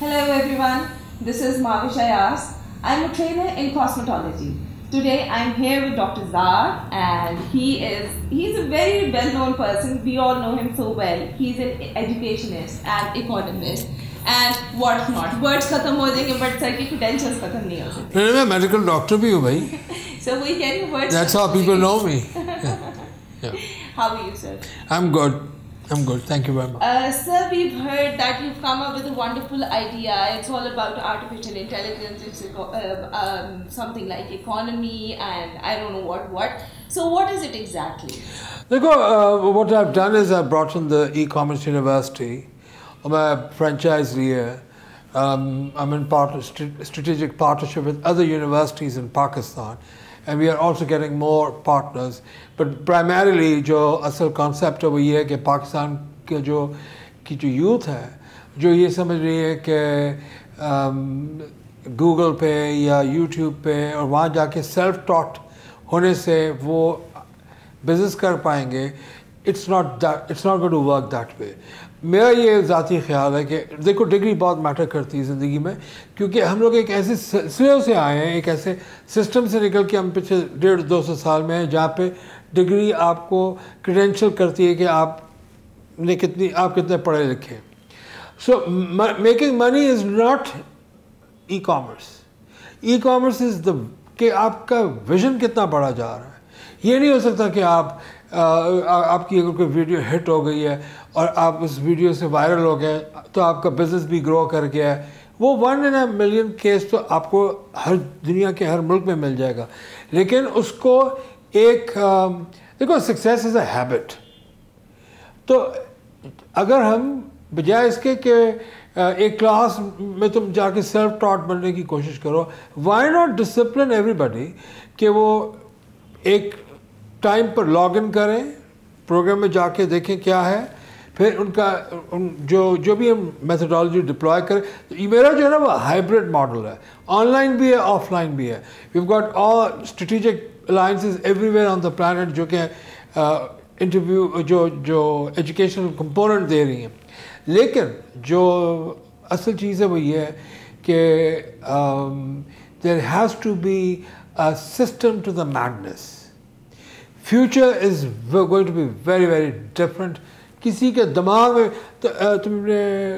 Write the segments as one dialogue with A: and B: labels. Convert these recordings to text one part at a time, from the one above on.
A: Hello everyone, this is Mavisha Yas. I'm a trainer in cosmetology. Today I'm here with Dr. Zar and he is he's a very well-known person. We all know him so well. He's an educationist and economist and whatnot. Words khatam ho jayenge but sir ki credentials khatam nahi ho sakte.
B: No, no, medical doctor bhi hu bhai.
A: so we can words
B: That's
A: how
B: people
A: know
B: me.
A: Yeah.
B: Yeah.
A: How are you sir?
B: I'm good. I'm good. Thank you very much.
A: Uh, sir, we've heard that you've come up with a wonderful idea. It's all about artificial intelligence. It's uh, um, something like economy and I don't know what what. So what is it exactly?
B: Look, uh, what I've done is I've brought in the e-commerce university. I'm a franchisee here. Um, I'm in part, strategic partnership with other universities in Pakistan and we are also getting more partners but primarily جو اصل concept ہے وہ یہ ہے کہ پاکستان کے جو کی جو یوتھ ہے، جو یہ سمجھ رہی ہے کہ گوگل پہ یا یوٹیوب پہ اور وہاں جا کے سیلف ٹاٹ ہونے سے وہ بزنس کر پائیں گے it's not it's not go to work that way میرا یہ ذاتی خیال ہے کہ دیکھو ڈگری بہت میٹر کرتی ہے زندگی میں، کیونکہ ہم لوگ ایک ایسے سلسلے سے آئے ہیں، ایک ایسے سسٹم سے نکل کے ہم پچھلے ڈیڑھ دو سو سال میں ہیں، جہاں پہ ڈگری آپ کو کریڈینشیل کرتی ہے کہ آپ نے کتنی، آپ کتنے پڑھے لکھے so making money is not e commerce e commerce is the کہ آپ کا ویژن کتنا بڑا جا رہا ہے۔ یہ نہیں ہو سکتا کہ آپ آپ کی اگر کوئی ویڈیو ہٹ ہو گئی ہے اور آپ اس ویڈیو سے وائرل ہو گئے تو آپ کا بزنس بھی گرو کر گیا ہے، وہ one in a million case تو آپ کو ہر دنیا کے ہر ملک میں مل جائے گا۔ لیکن اس کو ایک دیکھو سکسیس از اے ہیبٹ تو اگر ہم بجائے اس کے کہ ایک کلاس میں تم جا کے سیلف ٹاٹ بننے کی کوشش کرو why not discipline everybody کہ وہ ایک ٹائم پر لاگ ان کریں، پروگرام میں جا کے دیکھیں کیا ہے، پھر ان کا جو جو بھی ہم میتھڈالوجی ڈپلوائے کریں میرا جو ہے نا وہ ہائیبریڈ ماڈل ہے۔ آن لائن بھی ہے آف لائن بھی ہے۔ We've got all strategic alliances everywhere on the planet جو کہ انٹرویو جو جو ایجوکیشنل کمپوننٹ دے رہی ہیں۔ لیکن جو اصل چیز ہے وہ یہ ہے کہ there has to be a system to the madness future is going to be very very different کسی کے دماغ میں تم نے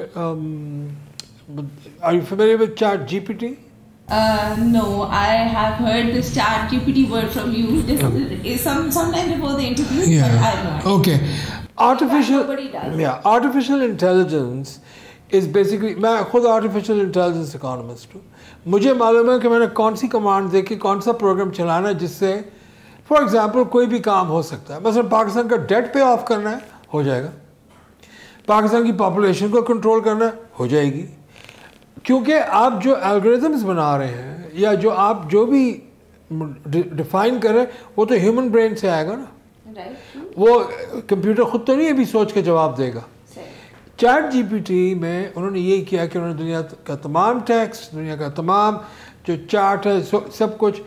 B: are you family with chat G P T. Okay artificial intelligence is basically میں خود آرٹیفیشیل انٹیلیجنس اکانومسٹ ہوں۔ مجھے معلوم ہے کہ میں نے کون سی کمانڈ کے کون سا پروگرام چلانا ہے جس سے فار ایگزامپل کوئی بھی کام ہو سکتا ہے۔ مثلا پاکستان کا ڈیٹ پے آف کرنا ہے ہو جائے گا۔ پاکستان کی پاپولیشن کو کنٹرول کرنا ہے ہو جائے گی۔ کیونکہ آپ جو الگریزمس بنا رہے ہیں یا جو آپ جو بھی ڈیفائن کر رہے ہیں وہ تو ہیومن برین سے آئے گا نا? وہ کمپیوٹر خود تو نہیں ابھی سوچ کے جواب دے گا. چیٹ جی پی ٹی میں انہوں نے یہ کیا کہ انہوں نے دنیا کا تمام ٹیکس دنیا کا تمام جو چارٹ ہے سب کچھ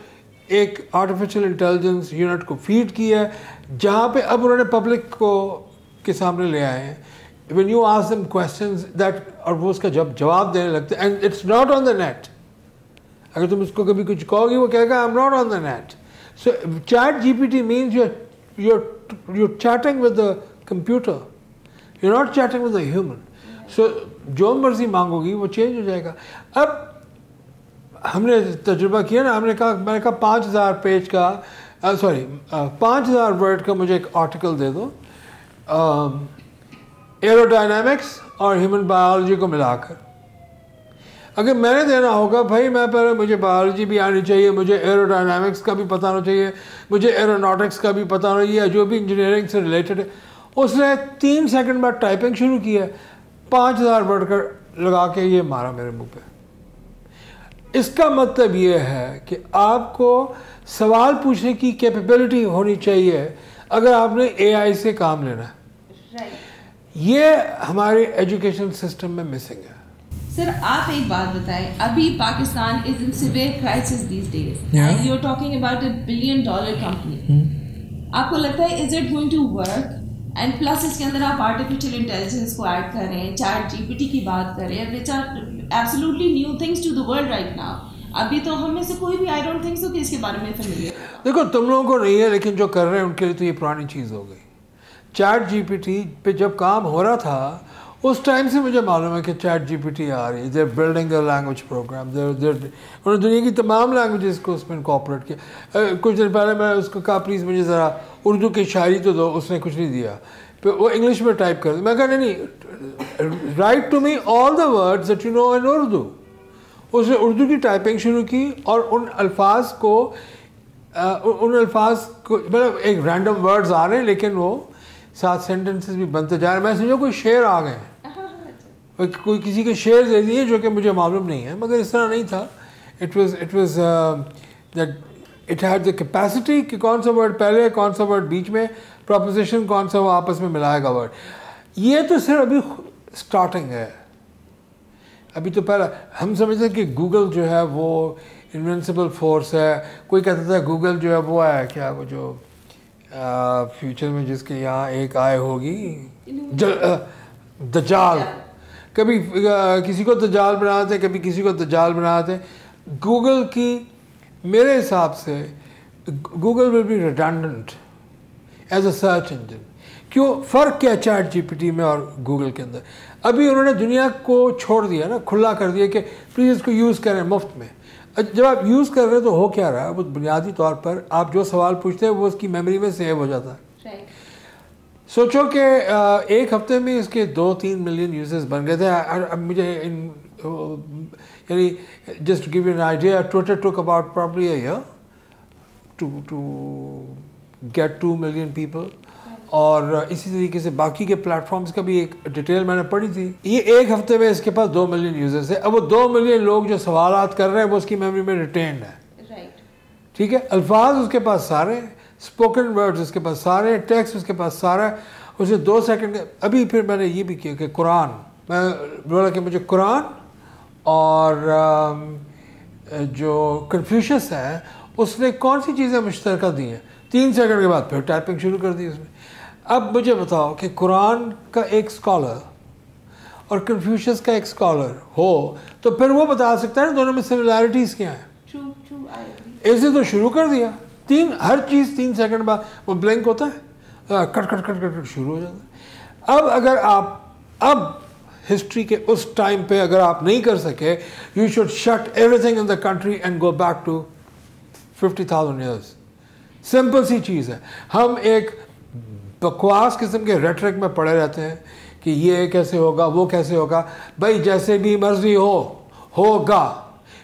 B: ایک آرٹیفیشیل انٹیلیجنس یونٹ کو فیڈ کیا ہے، جہاں پہ اب انہوں نے پبلک کو کے سامنے لے آئے ہیں۔ When you ask them questions that اور وہ اس کا جب جواب دینے لگتے ہیں and it's not on the net اگر تم اس کو کبھی کچھ کہو گی وہ کہے گا I am not on the net so chat G P T means you you're you're chatting with the computer. You're not chatting with a human. So جو مرضی مانگو گی، وہ چینج ہو جائے گا۔ اب ہم نے تجربہ کیا نا، ہم نے کہا، میں نے کہا پانچ ہزار پیج کا سوری پانچ ہزار ورڈ کا مجھے ایک آرٹیکل دے دو۔ ایرو ڈائنامکس اور ہیومن بایولوجی کو ملا کر۔ اگر میں نے دینا ہوگا بھائی، میں پہلے مجھے بایولوجی بھی آنی چاہیے، مجھے ایرو ڈائنامکس کا بھی پتہ ہونا چاہیے، مجھے ایروناٹکس کا بھی پتہ ہونا چاہیے، جو بھی انجینئرنگ سے ریلیٹڈ۔ ہے اس نے تین سیکنڈ بعد ٹائپنگ شروع کی ہے، پانچ ہزار ورڈ کر لگا کے یہ مارا میرے منہ پہ۔ اس کا مطلب یہ ہے کہ آپ کو سوال پوچھنے کی کیپیبلٹی ہونی چاہیے اگر آپ نے اے آئی سے کام لینا ہے. یہ ہمارے ایجوکیشن سسٹم میں مسنگ ہے۔
A: سر آپ ایک بات بتائیں۔ ابھی Pakistan is in severe crisis these days. You are talking about a billion dollar company آپ کو لگتا ہے is it going to work and plus اس کے اندر آپ آرٹیفیشیل انٹیلیجنس کو ایڈ کریں چیٹ جی پی ٹی کی بات کریں which are absolutely new things to the world right now ابھی تو ہم میں سے کوئی بھی آئی ڈونٹ تھنک سو کہ اس کے بارے میں
B: دیکھو، تم لوگوں کو نہیں ہے، لیکن جو کر رہے ہیں ان کے لیے تو یہ پرانی چیز ہو گئی۔ چیٹ جی پی ٹی پہ جب کام ہو رہا تھا اس ٹائم سے مجھے معلوم ہے کہ چیٹ جی پی ٹی آ رہی ہے۔ They're building a language program they're they're انہوں نے دنیا کی تمام لینگویجز کو اس میں انکوپریٹ کیا۔ کچھ دن پہلے میں اس کو کہا پلیز مجھے ذرا اردو کی شاعری تو دو، اس نے کچھ نہیں دیا۔ پھر وہ انگلش میں ٹائپ کر دیا میں کہا، نہیں نہیں write to me all the word that you know in Urdu. اس نے اردو کی ٹائپنگ شروع کی اور ان الفاظ کو ان الفاظ کو مطلب ایک رینڈم ورڈز آ رہے ہیں، لیکن وہ ساتھ سینٹنسز بھی بنتے جا رہے ہیں۔ میں سمجھو کوئی شعر آ گئے ہیں۔ کوئی کسی کے شعر دے دیے جو کہ مجھے معلوم نہیں ہے، مگر اس طرح نہیں تھا۔ It was it was that it had the capacity کہ کون سا ورڈ پہلے، کون سا ورڈ بیچ میں پروپوزیشن کون سا وہ آپس میں ملائے گا ورڈ یہ تو صرف ابھی اسٹارٹنگ ہے۔ ابھی تو پہلا، ہم سمجھتے ہیں کہ گوگل جو ہے وہ انوینسبل فورس ہے۔ کوئی کہتا تھا گوگل جو ہے وہ ہے کیا وہ جو فیوچر میں جس کے یہاں ایک آئے ہوگی۔ دجال۔ کبھی کسی کو دجال بناتے کبھی کسی کو دجال بناتے۔ گوگل کی میرے حساب سے Google will be redundant as a search engine کیوں؟ فرق کیا چیٹ جی پی ٹی میں اور گوگل کے اندر؟ ابھی انہوں نے دنیا کو چھوڑ دیا نا کھلا کر دیا کہ پلیز اس کو یوز کریں مفت میں۔ جب آپ یوز کر رہے تو ہو کیا رہا ہے؟ وہ بنیادی طور پر آپ جو سوال پوچھتے ہیں وہ اس کی میموری میں سیو ہو جاتا ہے۔ سوچو کہ ایک ہفتے میں اس کے دو تین ملین یوزرز بن گئے تھے۔ اب مجھے یعنی just give an idea tutor talk about probably to to get two million people اور اسی طریقے سے باقی کے پلیٹ فارمز کا بھی ایک ڈیٹیل میں نے پڑھی تھی۔ یہ ایک ہفتے میں اس کے پاس دو ملین یوزرز ہیں۔ اب وہ دو ملین لوگ جو سوالات کر رہے ہیں وہ اس کی میموری میں ریٹینڈ ہے ٹھیک ہے؟ الفاظ اس کے پاس سارے ہیں۔ اسپوکن ورڈز اس کے پاس سارے ہیں۔ ٹیکسٹ اس کے پاس سارا ہے۔ اسے دو سیکنڈ ابھی پھر میں نے یہ بھی کیا کہ قرآن میں بولا کہ مجھے قرآن اور جو کنفیوشس ہے اس نے کون سی چیزیں مشترکہ دی ہیں؟ تین سیکنڈ کے بعد پھر ٹائپنگ شروع کر دی اس میں اب مجھے بتاؤ کہ قرآن کا ایک اسکالر اور کنفیوشس کا ایک اسکالر ہو تو پھر وہ بتا سکتا ہے دونوں میں سملیرٹیز کیا ہیں؟ ایسے تو شروع کر دیا۔ تین ہر چیز تین سیکنڈ بعد وہ بلینک ہوتا ہے۔ کٹ کٹ کٹ کٹ کٹ شروع ہو جاتا ہے۔ اب اگر آپ اب ہسٹری کے اس ٹائم پہ اگر آپ نہیں کر سکے you should shut everything in the country and go back to fifty thousand years simple سی چیز ہے۔ ہم ایک بکواس قسم کے ریٹرک میں پڑے رہتے ہیں کہ یہ کیسے ہوگا، وہ کیسے ہوگا؟ بھائی جیسے بھی مرضی ہو، ہوگا۔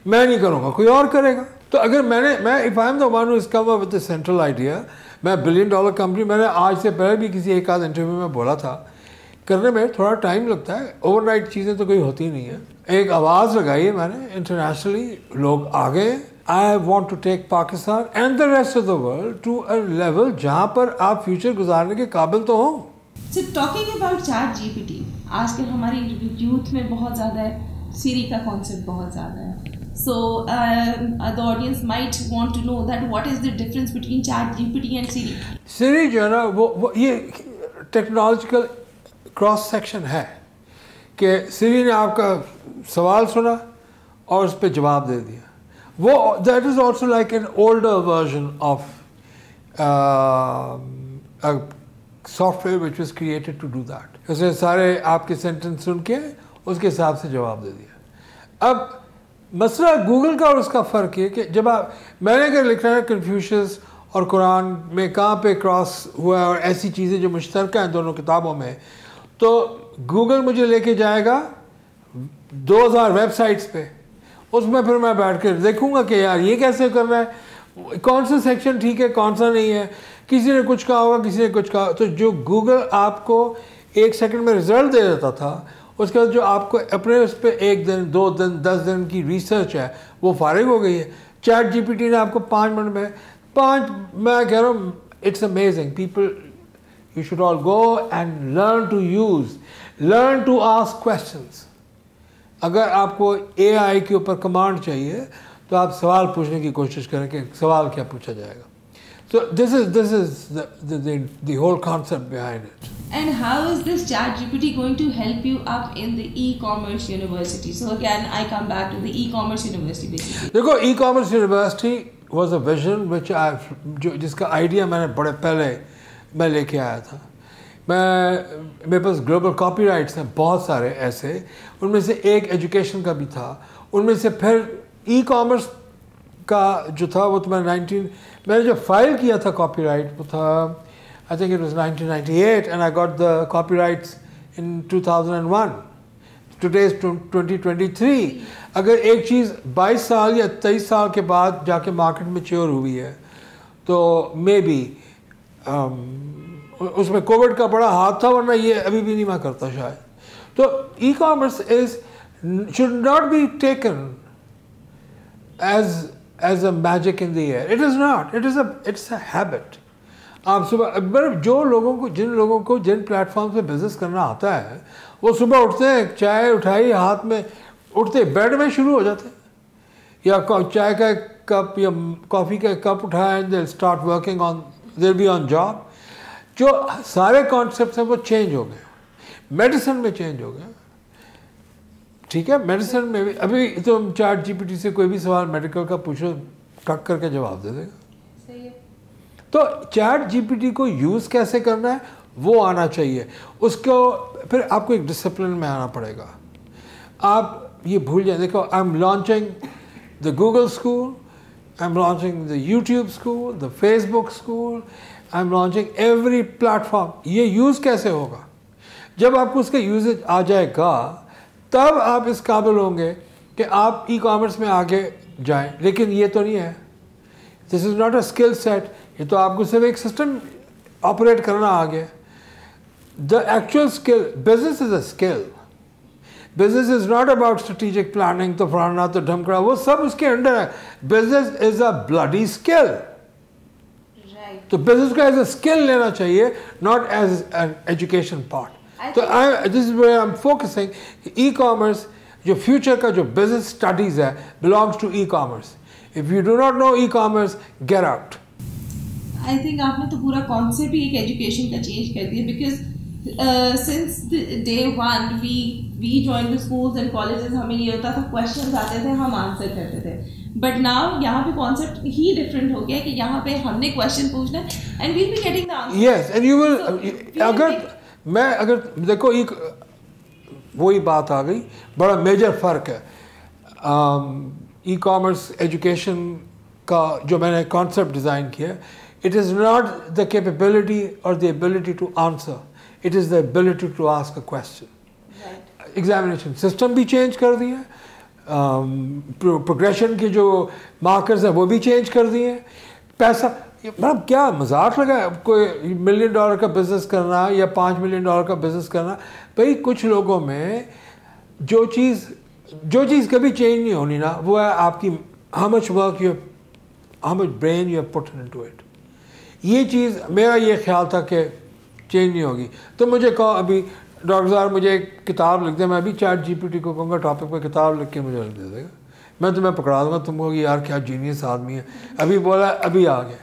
B: میں نہیں کروں گا، کوئی اور کرے گا۔ تو اگر میں نے میں if I am the one اس کا ود سینٹرل آئیڈیا میں بلین ڈالر کمپنی میں نے آج سے پہلے بھی کسی ایک آدھ انٹرویو میں بولا تھا، کرنے میں تھوڑا ٹائم لگتا ہے۔ اوور نائٹ چیزیں تو کوئی ہوتی نہیں ہیں۔ ایک آواز لگائی ہے میں نے انٹرنیشنلی لوگ آگے I want to take Pakistan and the rest of the world to a level جہاں پر آپ فیوچر گزارنے کے قابل تو ہوں۔
A: Talking about chat G P T آج کل ہماری یوتھ میں بہت زیادہ ہے۔ سیری کا کانسیپٹ بہت زیادہ ہے۔ So the audience might want to know that what is the difference between chat G P T and Siri
B: Siri جو ہے نا وہ یہ ٹیکنالوجیکل کراس سیکشن ہے کہ سیری نے آپ کا سوال سنا اور اس پہ جواب دے دیا۔ وہ that is also like an older version of software which was created to do that اس نے سارے آپ کے سینٹینس سن کے اس کے حساب سے جواب دے دیا۔ اب مسئلہ گوگل کا اور اس کا فرق یہ کہ جب آپ میں نے اگر لکھنا ہے کنفیوشنز اور قرآن میں کہاں پہ کراس ہوا ہے اور ایسی چیزیں جو مشترکہ ہیں دونوں کتابوں میں، تو گوگل مجھے لے کے جائے گا دو ہزار ویب سائٹس پہ۔ اس میں پھر میں بیٹھ کے دیکھوں گا کہ یار یہ کیسے کر رہا ہے۔ کون سا سیکشن ٹھیک ہے، کون سا نہیں ہے؟ کسی نے کچھ کہا ہوگا، کسی نے کچھ کہا۔ تو جو گوگل آپ کو ایک سیکنڈ میں رزلٹ دے دیتا تھا، اس کے بعد جو آپ کو اپنے اس پہ ایک دن، دو دن، دس دن کی ریسرچ ہے، وہ فارغ ہو گئی ہے۔ چیٹ جی پی ٹی نے آپ کو پانچ منٹ میں، پانچ، میں کہہ رہا ہوں it's amazing people you should all go and learn to use learn to ask questions اگر آپ کو اے آئی کے اوپر کمانڈ چاہیے تو آپ سوال پوچھنے کی کوشش کریں کہ سوال کیا پوچھا جائے گا۔ تو this is this is the whole concept behind it and how is
A: this chat G P T going to help you up in the e commerce university so again I come back to the e commerce university
B: دیکھو e commerce university was a vision which جو جس کا idea میں نے بڑے پہلے میں لے کے آیا تھا۔ میں میرے پاس گلوبل کاپی رائٹس ہیں، بہت سارے ایسے۔ ان میں سے ایک ایجوکیشن کا بھی تھا۔ ان میں سے پھر ای کامرس کا جو تھا وہ تو میں نائنٹین میں نے جو فائل کیا تھا کاپی رائٹ وہ تھا I think it was nineteen ninety eight and I got the copyrights in two thousand and one today twenty twenty three اگر ایک چیز بائیس سال یا تیئیس سال کے بعد جا کے مارکیٹ میں چیور ہوئی ہے، تو مے بی um, اس میں کووڈ کا بڑا ہاتھ تھا ورنہ یہ ابھی بھی نہیں میں کرتا شاید۔ تو e commerce is should not be taken as as a magic in the air it is not it is a it's a habit آپ صبح جو لوگوں کو جن لوگوں کو جن پلیٹ فارم سے بزنس کرنا آتا ہے، وہ صبح اٹھتے ہیں، چائے اٹھائی، ہاتھ میں اٹھتے بیڈ میں شروع ہو جاتے ہیں۔ یا چائے کا کپ یا کافی کا کپ اٹھائیں they start working on there be on job جو سارے کانسیپٹس ہیں وہ چینج ہو گئے۔ میڈیسن میں چینج ہو گئے ٹھیک ہے میڈیسن میں بھی ابھی تم چارٹ جی پی ٹی سے کوئی
A: بھی سوال
B: میڈیکل کا پوچھو کٹ کر کے جواب دے دے گا۔ تو چارٹ جی پی ٹی کو یوز کیسے کرنا ہے؟ وہ آنا چاہیے۔ اس کو پھر آپ کو ایک ڈسپلن میں آنا پڑے گا۔ آپ یہ بھول جائیں دیکھو I am launching the Google school I am launching the YouTube school the Facebook school I am launching every platform یہ یوز کیسے ہوگا؟ جب آپ کو اس کا یوزیج آ جائے گا، تب آپ اس قابل ہوں گے کہ آپ ای کامرس میں آگے جائیں۔ لیکن یہ تو نہیں ہے۔ This is not a skill set یہ تو آپ کو صرف ایک سسٹم آپریٹ کرنا آ گیا the actual skill business is
A: a
B: skill business is not about strategic planning تو فرانا تو ڈھمکڑا وہ
A: سب
B: اس کے انڈر ہے۔ Business is a bloody skill تو بزنس کو ایز اے اسکل لینا چاہیے not as an education part تو this where I'm focusing e commerce جو فیوچر
A: کا جو بزنس اسٹڈیز ہے belongs to e commerce if you do not know e commerce get out I think آپ نے تو پورا کانسیپٹ ہی ایک ایجوکیشن کا چینج کر دیا because since day one we we join the schools and colleges ہمیں یہ ہوتا تھا کوشچنز آتے تھے ہم آنسر کرتے تھے. بٹ ناؤ یہاں
B: پہ کانسیپٹ ہی
A: ڈفرینٹ ہو
B: گیا
A: کہ
B: یہاں
A: پہ
B: ہم نے کوشچن پوچھنا and we'll be getting the yes and you will اگر میں اگر دیکھو ایک وہی بات آ گئی بڑا میجر فرق ہے. ای کامرس ایجوکیشن کا جو میں نے کانسیپٹ ڈیزائن کیا ہے it is not the capability اور the ability to answer it is the ability to ask a question examination system بھی چینج کر دیے پروگریشن کے جو مارکرز ہیں وہ بھی چینج کر دیے پیسہ مطلب کیا مذاق لگا کوئی ملین ڈالر کا بزنس کرنا یا پانچ ملین ڈالر کا بزنس کرنا بھائی کچھ لوگوں میں جو چیز جو چیز کبھی چینج نہیں ہونی نا وہ ہے آپ کی how much work you how much brain you put to it یہ چیز میرا یہ خیال تھا کہ چینج نہیں ہوگی۔ تو مجھے کہو، ابھی ڈاکٹر صاحب مجھے ایک کتاب لکھ دیں، میں ابھی چیٹ جی پی ٹی کو کہوں گا، ٹاپک پہ کتاب لکھ کے مجھے لکھ دے دے گا۔ میں تمہیں پکڑا دوں گا، تم کو یار کیا جینیس آدمی ہے۔ ابھی بولا، ابھی آ گئے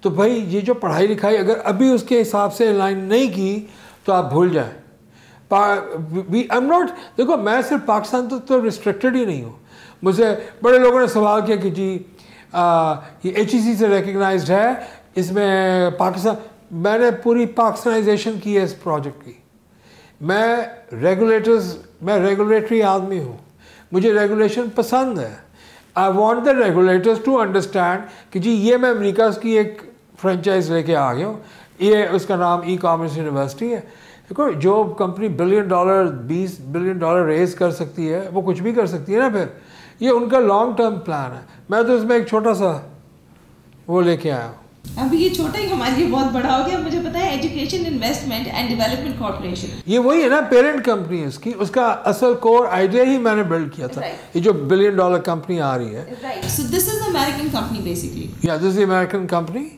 B: تو بھائی، یہ جو پڑھائی لکھائی اگر ابھی اس کے حساب سے لائن نہیں کی، تو آپ بھول جائیں۔ وی ایم ناٹ دیکھو، میں صرف پاکستان تو تو ریسٹرکٹیڈ ہی نہیں ہوں۔ مجھے بڑے لوگوں نے سوال کیا کہ جی یہ ایچ ای سی سے ریکگنائزڈ ہے، اس میں پاکستان میں نے پوری پاکستانائزیشن کی ہے اس پروجیکٹ کی۔ میں ریگولیٹرز میں ریگولیٹری آدمی ہوں۔ مجھے ریگولیشن پسند ہے۔ I want the regulators to understand کہ جی یہ میں امریکہ کی ایک فرنچائز لے کے آ گیا ہوں۔ یہ اس کا نام ای کامرس یونیورسٹی ہے۔ دیکھو، جو کمپنی بلین ڈالر، بیس بلین ڈالر ریز کر
A: سکتی ہے، وہ کچھ بھی کر سکتی ہے نا پھر۔ یہ ان کا لانگ ٹرم پلان ہے۔ میں
B: تو اس میں ایک چھوٹا سا وہ لے کے آیا ہوں۔ ابھی یہ چھوٹا ہی ہماری لیے
A: بہت
B: بڑا ہو گیا مجھے پتا ہے education investment
A: and development corporation یہ وہی ہے نا
B: پیرنٹ کمپنی اس کی
A: اس
B: کا اصل کور آئیڈیا ہی میں نے بلڈ کیا تھا۔ یہ جو بلین ڈالر کمپنی آ رہی ہے۔ So this is American company basically یا دس از امیریکن کمپنی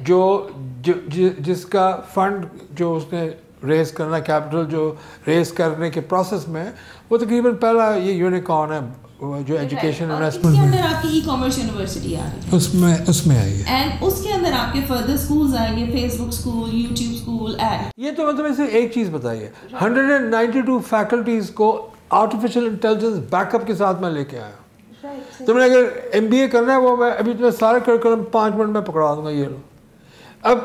B: جو جی-,
A: جس کا فنڈ جو اس نے ریز کرنا کیپٹل جو ریز کرنے کے پروسیس میں وہ تقریباً پہلا یہ یونیکارن ہے۔
B: انویسٹمنٹ
A: اندر آپ کی ای کامرس یونیورسٹی آ رہی ہے۔
B: اس میں اس میں آئی ہے۔
A: اینڈ اس کے اندر آپ کے فردر اسکولز آئیں گے Facebook school YouTube school and
B: یہ تو مطلب اسے ایک چیز بتائیے hundred and ninety two faculties کو آرٹیفیشیل انٹیلیجنس بیک اپ کے ساتھ میں لے کے آیا۔ ہوں تم نے اگر ایم بی اے کرنا ہے وہ میں ابھی تمہیں سارے کریکولم پانچ منٹ میں پکڑا دوں گا یہ لو۔ اب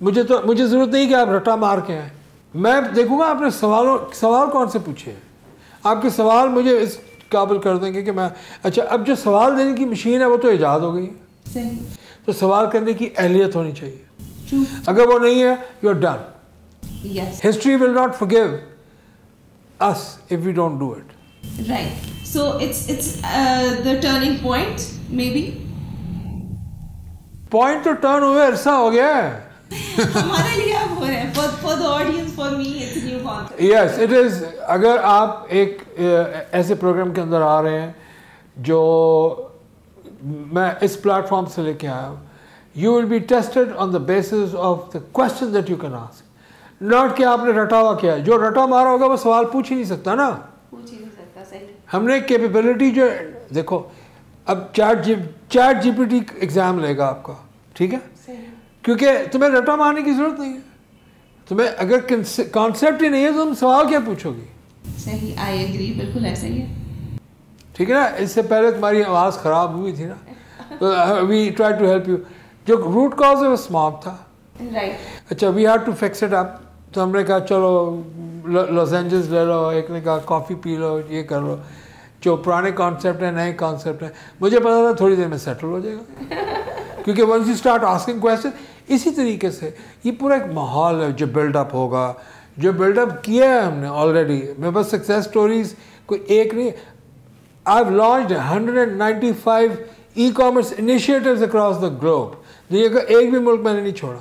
B: مجھے تو مجھے ضرورت نہیں کہ آپ رٹا مار کے آئیں۔ میں دیکھوں گا آپ نے سوالوں سوال کون سے پوچھے ہیں؟ آپ کے سوال مجھے اس قابل کر دیں گے کہ میں اچھا اب جو سوال دینے کی مشین ہے وہ تو ایجاد ہو گئی
A: صحیح۔
B: تو سوال کرنے کی اہلیت ہونی چاہیے۔ اگر وہ نہیں ہے you are done history will not forgive us if we don't do it
A: Right. So it's it's uh, the turning point, maybe.
B: Point تو ٹرن ہوئے عرصہ ہو گیا ہے۔
A: ہمارے لیے اب ہو رہا ہے۔ For for the audience for me it's a new concept.
B: Yes it is اگر آپ ایک ایسے پروگرام کے اندر آ رہے ہیں جو میں اس پلیٹ فارم سے لے کے آیا ہوں you will be tested on the basis of the question that you can ask not کہ آپ نے رٹا ہوا کیا ہے۔ جو رٹا مارا ہوگا وہ سوال پوچھ ہی نہیں سکتا نا۔
A: پوچھ ہی نہیں سکتا صحیح۔
B: ہم نے کیپیبلٹی جو دیکھو اب chat G chat G P T exam لے گا آپ کا ٹھیک ہے؟ کیونکہ تمہیں رٹا مارنے کی ضرورت نہیں ہے۔ تمہیں اگر کانسیپٹ ہی نہیں ہے تو تم سوال کیا پوچھو گی
A: صحیح آئی ایگری بالکل ایسا ہی ہے۔
B: ٹھیک ہے نا؟ اس سے پہلے تمہاری آواز خراب ہوئی تھی نا۔ We try to help you جو روٹ کاز ہے وہ اسماک تھا۔ اچھا we have to fix it up تو ہم نے کہا چلو لاس اینجلس لے لو۔ ایک نے کہا کافی پی لو یہ کر لو۔ جو پرانے کانسیپٹ ہیں نئے کانسیپٹ ہیں۔ مجھے پتا تھا تھوڑی دیر میں سیٹل ہو جائے گا۔ کیونکہ once you start asking question اسی طریقے سے یہ پورا ایک ماحول ہے جو بلڈ اپ ہوگا جو بلڈ اپ کیا ہے ہم نے آلریڈی میں بس سکسیز اسٹوریز کوئی ایک نہیں I have launched hundred and ninety five e commerce initiatives across the globe یہ ایک بھی ملک میں نے نہیں چھوڑا.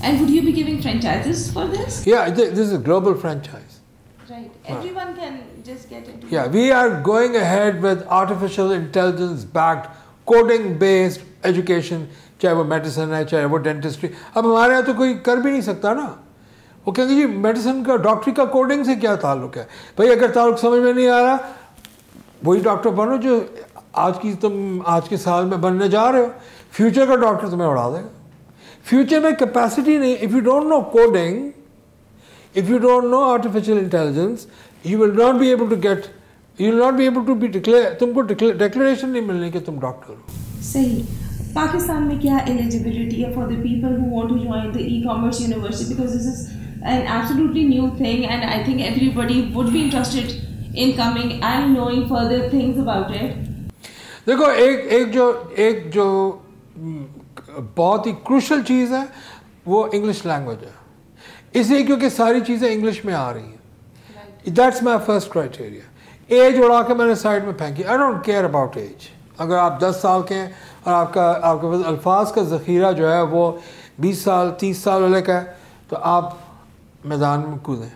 A: And would you be giving franchises for this
B: یا this is global franchise
A: right everyone can just get into
B: Yeah, we are going ahead with artificial intelligence backed coding based education چاہے وہ میڈیسن ہے، چاہے وہ dentistry اب ہمارے یہاں تو کوئی کر بھی نہیں سکتا نا۔ وہ کہیں گے جی میڈیسن کا ڈاکٹری کا کوڈنگ سے کیا تعلق ہے؟ بھائی، اگر تعلق سمجھ میں نہیں آ رہا، وہی ڈاکٹر بنو جو آج کی تم، آج کے سال میں بننے جا رہے ہو۔ فیوچر کا ڈاکٹر تمہیں اڑا دے گا۔ فیوچر میں کیپیسٹی نہیں if you don't know coding if you don't know artificial intelligence you will not be able to get you will not be able to be declare تم کو ڈیکلیریشن نہیں ملنے کہ تم ڈاکٹر ہو۔
A: صحیح۔ پاکستان میں کیا ایلیجیبلٹی ہے for the people who want to join the e commerce university because this is an absolutely new thing and I think everybody would be interested in coming and knowing further things about it
B: دیکھو، ایک ایک جو ایک جو بہت ہی crucial چیز ہے، وہ انگلش لینگویج ہے۔ اس لیے کیونکہ ساری چیزیں انگلش میں آ رہی ہیں۔ That's my first criteria age اڑا کے میں نے سائڈ میں پھینکی۔ I don't care about age اگر آپ دس سال کے ہیں اور آپ کا آپ کے پاس الفاظ کا ذخیرہ جو ہے وہ بیس سال، تیس سال والے کا ہے، تو آپ میدان میں کودیں۔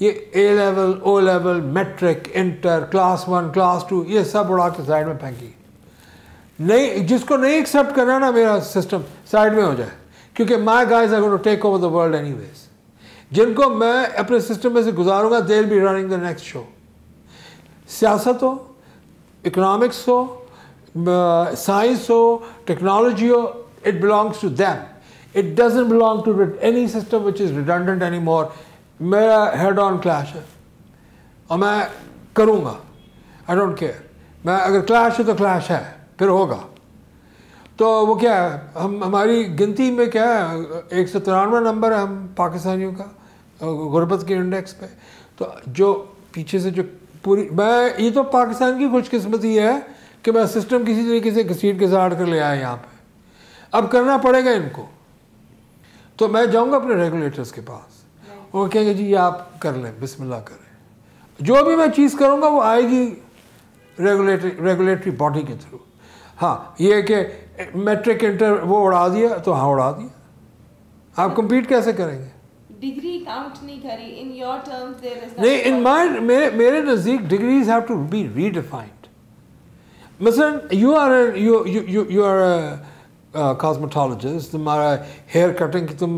B: یہ A level O level matric inter class one class two یہ سب اڑا کے سائڈ میں پھینکی۔ نہیں، جس کو نہیں ایکسیپٹ کرنا نا میرا سسٹم سائڈ میں ہو جائے۔ کیونکہ my guys are to take over the world anyways جن کو میں اپنے سسٹم میں سے گزاروں گا there be running the next show سیاست ہو اکنامکس ہو سائنس ہو technology who it belongs to them it doesn't belong to any system which is redundant any more میرا ہیڈ آن کلیش ہے. اور میں کروں گا. آئی ڈونٹ کیئر میں اگر کلیش ہے تو کلیش ہے. پھر ہوگا. تو وہ کیا ہے؟ ہم ہماری گنتی میں کیا ہے؟ ایک سو ترانوے نمبر ہے ہم پاکستانیوں کا، غربت کے انڈیکس پہ. تو جو پیچھے سے جو پوری میں یہ تو پاکستان کی خوش قسمتی ہے کہ میں سسٹم کسی طریقے سے گھسیٹ کے زاڑ کر لے آیا یہاں پہ۔ اب کرنا پڑے گا ان کو۔ تو میں جاؤں گا اپنے ریگولیٹرز کے پاس۔ وہ کہیں گے جی یہ آپ کر لیں بسم اللہ کریں۔ جو بھی میں چیز کروں گا وہ آئے گی ریگولیٹری ریگولیٹری باڈی کے تھرو۔ ہاں یہ کہ میٹرک انٹر وہ اڑا دیا تو ہاں اڑا دیا۔ آپ کمپیٹ کیسے کریں گے؟
A: ڈگری کاؤنٹ نہیں کری ان یور ٹرمز دیر از
B: نہیں ان مائنڈ میرے نزدیک degrees have to be redefined مثلاً you are you are cosmetologist تمہارا ہیئر کٹنگ کی تم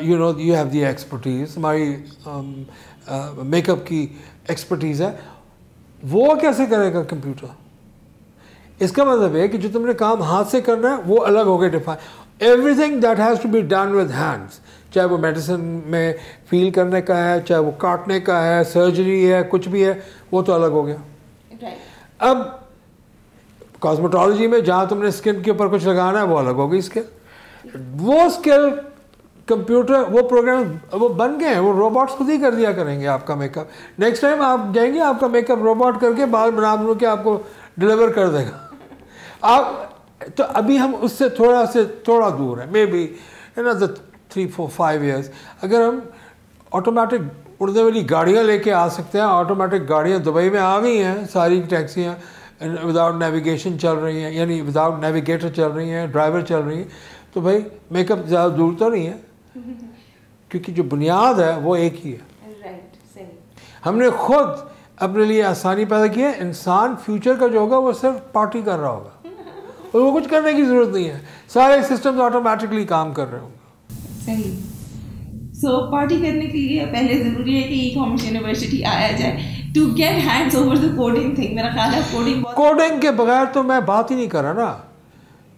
B: you know you have the expertise تمہاری میک اپ کی ایکسپرٹیز ہے وہ کیسے کرے گا کمپیوٹر اس کا مطلب ہے کہ جو تم نے کام ہاتھ سے کرنا ہے وہ الگ ہو گئے define everything that has to be done with hands چاہے وہ میڈیسن میں فیل کرنے کا ہے چاہے وہ کاٹنے کا ہے سرجری ہے کچھ بھی ہے وہ تو الگ ہو گیا اب کاسمیٹالوجی میں جہاں تم نے اسکن کے اوپر کچھ لگانا ہے وہ الگ ہوگی اسکل وہ اسکل کمپیوٹر وہ پروگرام وہ بن گئے ہیں، وہ روبوٹس خود ہی کر دیا کریں گے آپ کا میک اپ نیکسٹ ٹائم آپ جائیں گے، آپ کا میک اپ روبوٹ کر کے بال بنا بنو کے آپ کو ڈلیور کر دے گا۔ آپ، تو ابھی ہم اس سے تھوڑا سے تھوڑا دور ہیں maybe three four five years اگر ہم آٹومیٹک اڑنے والی گاڑیاں لے کے آ سکتے ہیں آٹومیٹک گاڑیاں دبئی میں آ گئی ہیں، ساری ٹیکسیاں۔ وداؤٹ نیویگیشن چل رہی ہیں یعنی وداؤٹ نیویگیٹر چل رہی ہیں ڈرائیور چل رہی ہیں تو بھائی میک اپ زیادہ دور تو نہیں ہے۔ کیونکہ جو بنیاد ہے وہ ایک ہی ہے۔ ہم نے خود اپنے لیے آسانی پیدا کی ہے۔ انسان فیوچر کا جو ہوگا وہ صرف پارٹی کر رہا ہوگا۔ اور وہ کچھ کرنے کی ضرورت نہیں ہے۔ سارے سسٹم آٹومیٹکلی کام کر رہے ہوں۔ گے
A: صحیح۔ سو پارٹی کرنے کے لیے پہلے ضروری ہے کہ ای کامرس یونیورسٹی آیا جائے۔ To get hands over the coding thing میرا خیال ہے کوڈنگ
B: کوڈنگ کے بغیر تو میں بات ہی نہیں کر رہا نا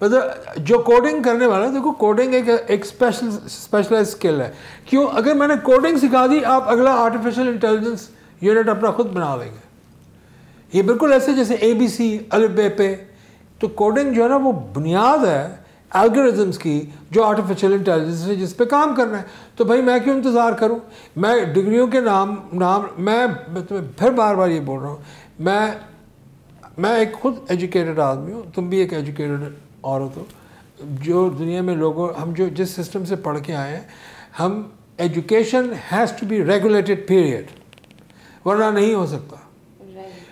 B: مطلب جو کوڈنگ کرنے والا دیکھو کوڈنگ ایک ایک اسپیشل اسپیشلائز اسکل ہے کیوں اگر میں نے کوڈنگ سکھا دی آپ اگلا آرٹیفیشیل انٹیلیجنس یونٹ اپنا خود بنا لیں گے یہ بالکل ایسے جیسے اے بی سی بے پہ تو کوڈنگ جو ہے نا وہ بنیاد ہے الگریزمس کی جو آرٹیفیشیل انٹیلیجنس ہے جس پہ کام کرنا ہے تو بھائی میں کیوں انتظار کروں؟ میں ڈگریوں کے نام نام، میں پھر بار بار یہ بول رہا ہوں، میں میں ایک خود ایجوکیٹڈ آدمی ہوں، تم بھی ایک ایجوکیٹڈ عورت ہو، جو دنیا میں لوگوں، ہم جو جس سسٹم سے پڑھ کے آئے ہیں، ہم education has to be regulated period ورنہ نہیں ہو سکتا۔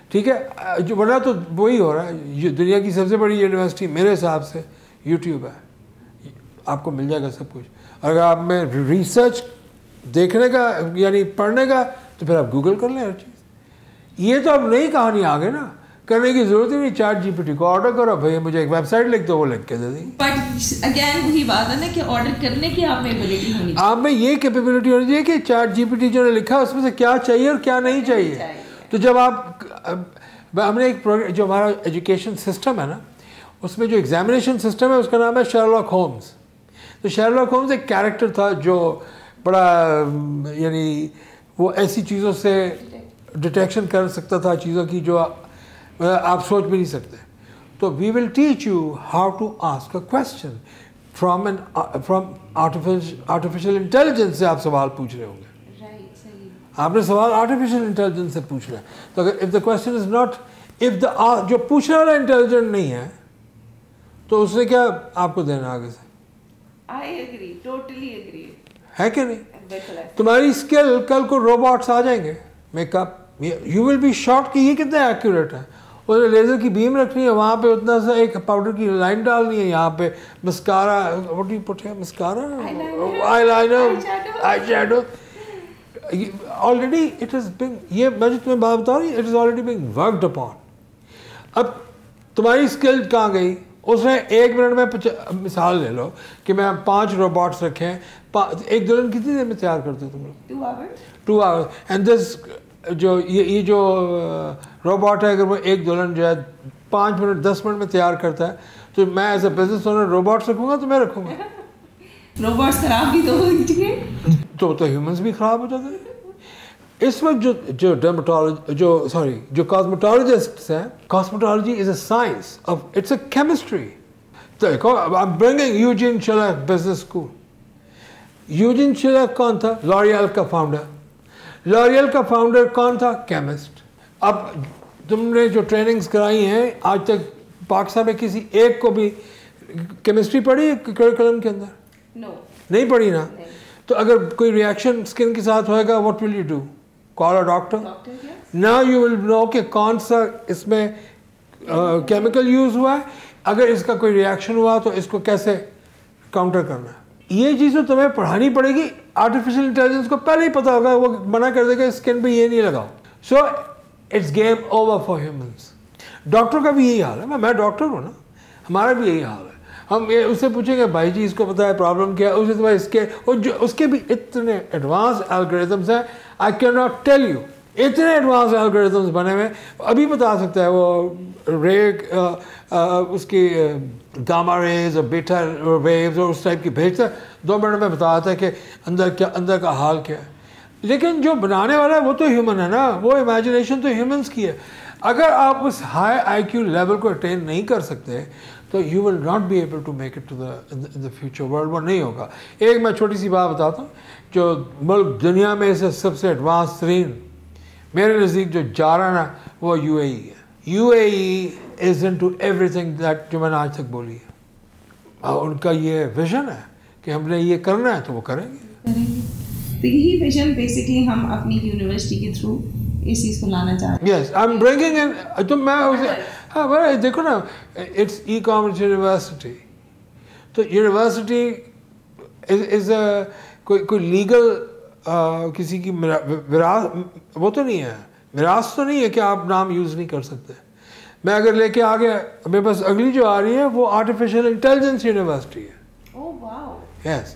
B: ٹھیک ہے؟ جو ورنہ تو وہی ہو رہا ہے دنیا کی سب سے بڑی یونیورسٹی میرے حساب سے یوٹیوب ہے، آپ کو مل جائے گا سب کچھ۔ اگر آپ میں ریسرچ دیکھنے کا یعنی پڑھنے کا تو پھر آپ گوگل کر لیں ہر چیز۔ یہ تو اب نئی کہانی آ گئی نا۔ کرنے کی ضرورت ہی نہیں چارٹ جی پی ٹی کو آرڈر کرو بھائی مجھے ایک ویب سائٹ لکھ دو وہ لکھ کے دے دیں۔
A: بٹ اگین وہی بات ہے نا کہ آرڈر کرنے کی آپ میں ایبلٹی ہونی
B: آپ میں یہ کیپیبلٹی ہونی چاہیے کہ چارٹ جی پی ٹی جو نے لکھا اس میں سے کیا چاہیے اور کیا نہیں چاہیے۔ تو جب آپ ہم نے ایک جو ہمارا ایجوکیشن سسٹم ہے نا اس میں جو ایگزامینیشن سسٹم ہے اس کا نام ہے شیرلاک ہومز تو شیرلاک ہومز ایک کیریکٹر تھا جو بڑا یعنی وہ ایسی چیزوں سے ڈیٹیکشن کر سکتا تھا چیزوں کی جو آپ سوچ بھی نہیں سکتے۔ تو we will teach you how to ask a question from an from artificial intelligence سے آپ سوال پوچھ رہے ہوں گے۔ آپ نے سوال آرٹیفیشیل انٹیلیجنس سے پوچھ رہے ہیں تو اگر if the question is not if the جو پوچھنے والا انٹیلیجنٹ نہیں ہے تو اس نے کیا آپ کو دینا آگے سے؟ ہے کہ نہیں? تمہاری اسکل کل کو روبوٹس آ جائیں گے. Makeup you will be short کہ یہ کتنا ایکوریٹ ہے اس نے لیزر کی بیم رکھنی ہے وہاں پہ اتنا سا ایک پاؤڈر کی لائن ڈالنی ہے. یہاں پہ مسکارا وٹ یو پٹ ہے mascara eyeliner eye shadow already it is being یہ میں جو تمہیں بات بتا رہی it is already being worked upon اب تمہاری اسکل کہاں گئی? اس نے ایک منٹ میں مثال لے لو کہ میں پانچ روبوٹس رکھے ہیں ایک دلہن کتنی دیر میں تیار کرتے تم لوگ؟ ٹو آورس اینڈ دس جو یہ جو روبوٹ ہے اگر وہ ایک دلہن جو ہے پانچ منٹ دس منٹ میں تیار کرتا ہے تو میں as a business owner robots رکھوں گا تو میں رکھوں گا؟
A: روبوٹس خراب بھی تو
B: تو تو ہیومنس بھی خراب ہو جاتے ہیں۔ اس وقت جو جو ڈرمٹالوجی جو سوری جو کاسمیٹالوجسٹس ہیں cosmetology is a science of it's a chemistry دیکھو I bringing Eugene business school Eugene کون تھا؟ کا فاؤنڈر لوریل کا فاؤنڈر کون تھا؟ کیمسٹ اب تم نے جو ٹریننگز کرائی ہیں آج تک پاکستان میں کسی ایک کو بھی کیمسٹری پڑھی ہے کریکولم کے اندر؟ نہیں پڑھی نا؟ تو اگر کوئی ریئیکشن اسکن کے ساتھ ہوئے گا what will you do call a doctor نا یو ول نو کہ کون سا اس میں کیمیکل یوز ہوا ہے اگر اس کا کوئی ریئیکشن ہوا تو اس کو کیسے کاؤنٹر کرنا ہے یہ چیز تو تمہیں پڑھانی پڑے گی آرٹیفیشیل انٹیلیجنس کو پہلے ہی پتا ہوگا وہ منع کر دے گا اسکن پہ یہ نہیں لگاؤ so it's game over for humans doctor کا بھی یہی حال ہے میں ڈاکٹر ہوں نا ہمارا بھی یہی حال ہے ہم یہ اس سے پوچھیں گے، بھائی جی اس کو پتا ہے پرابلم کیا ہے اس کے، اور جو، اس کے بھی اتنے ایڈوانس الگریزمس ہیں۔ I can not tell you اتنے ایڈوانس الگریزمس بنے ہوئے۔ ابھی بتا سکتا ہے وہ ریک اس کی گاما ریز اور بیٹا ویوز اور اس ٹائپ کی بھیجتا ہے۔ دو منٹ میں بتاتا ہے کہ اندر کیا، اندر کا حال کیا ہے۔ لیکن جو بنانے والا ہے، وہ تو ہیومن ہے نا۔ وہ امیجنیشن تو ہیومنس کی ہے۔ اگر آپ اس ہائی آئی کیو لیول کو اٹین نہیں کر سکتے تو you will not be able to make it to the future world وہ نہیں ہوگا۔ ایک میں چھوٹی سی بات بتاتا ہوں۔ جو ملک دنیا میں سے سب سے ایڈوانس ترین، میرے نزدیک جو جا رہا نا، وہ یو اے ای ہے۔ U A E is into everything that جو میں نے آج تک بولی ہے۔ اور ان کا یہ ویژن ہے کہ ہم نے یہ کرنا ہے تو وہ کریں گے۔
A: تو یہی ویژن بیسکلی ہم اپنی یونیورسٹی کے تھرو اس چیز کو لانا چاہتے
B: ہیں یس آئی ایم برنگنگ ان تو میں ہاں دیکھو نا اٹس ای کامرس یونیورسٹی تو یونیورسٹی از اے کوئی کوئی لیگل کسی کی وہ تو نہیں ہے میراث تو نہیں ہے کہ آپ نام یوز نہیں کر سکتے میں اگر لے کے آ گیا میرے پاس اگلی جو آ رہی ہے وہ آرٹیفیشیل انٹیلیجنس یونیورسٹی ہے یس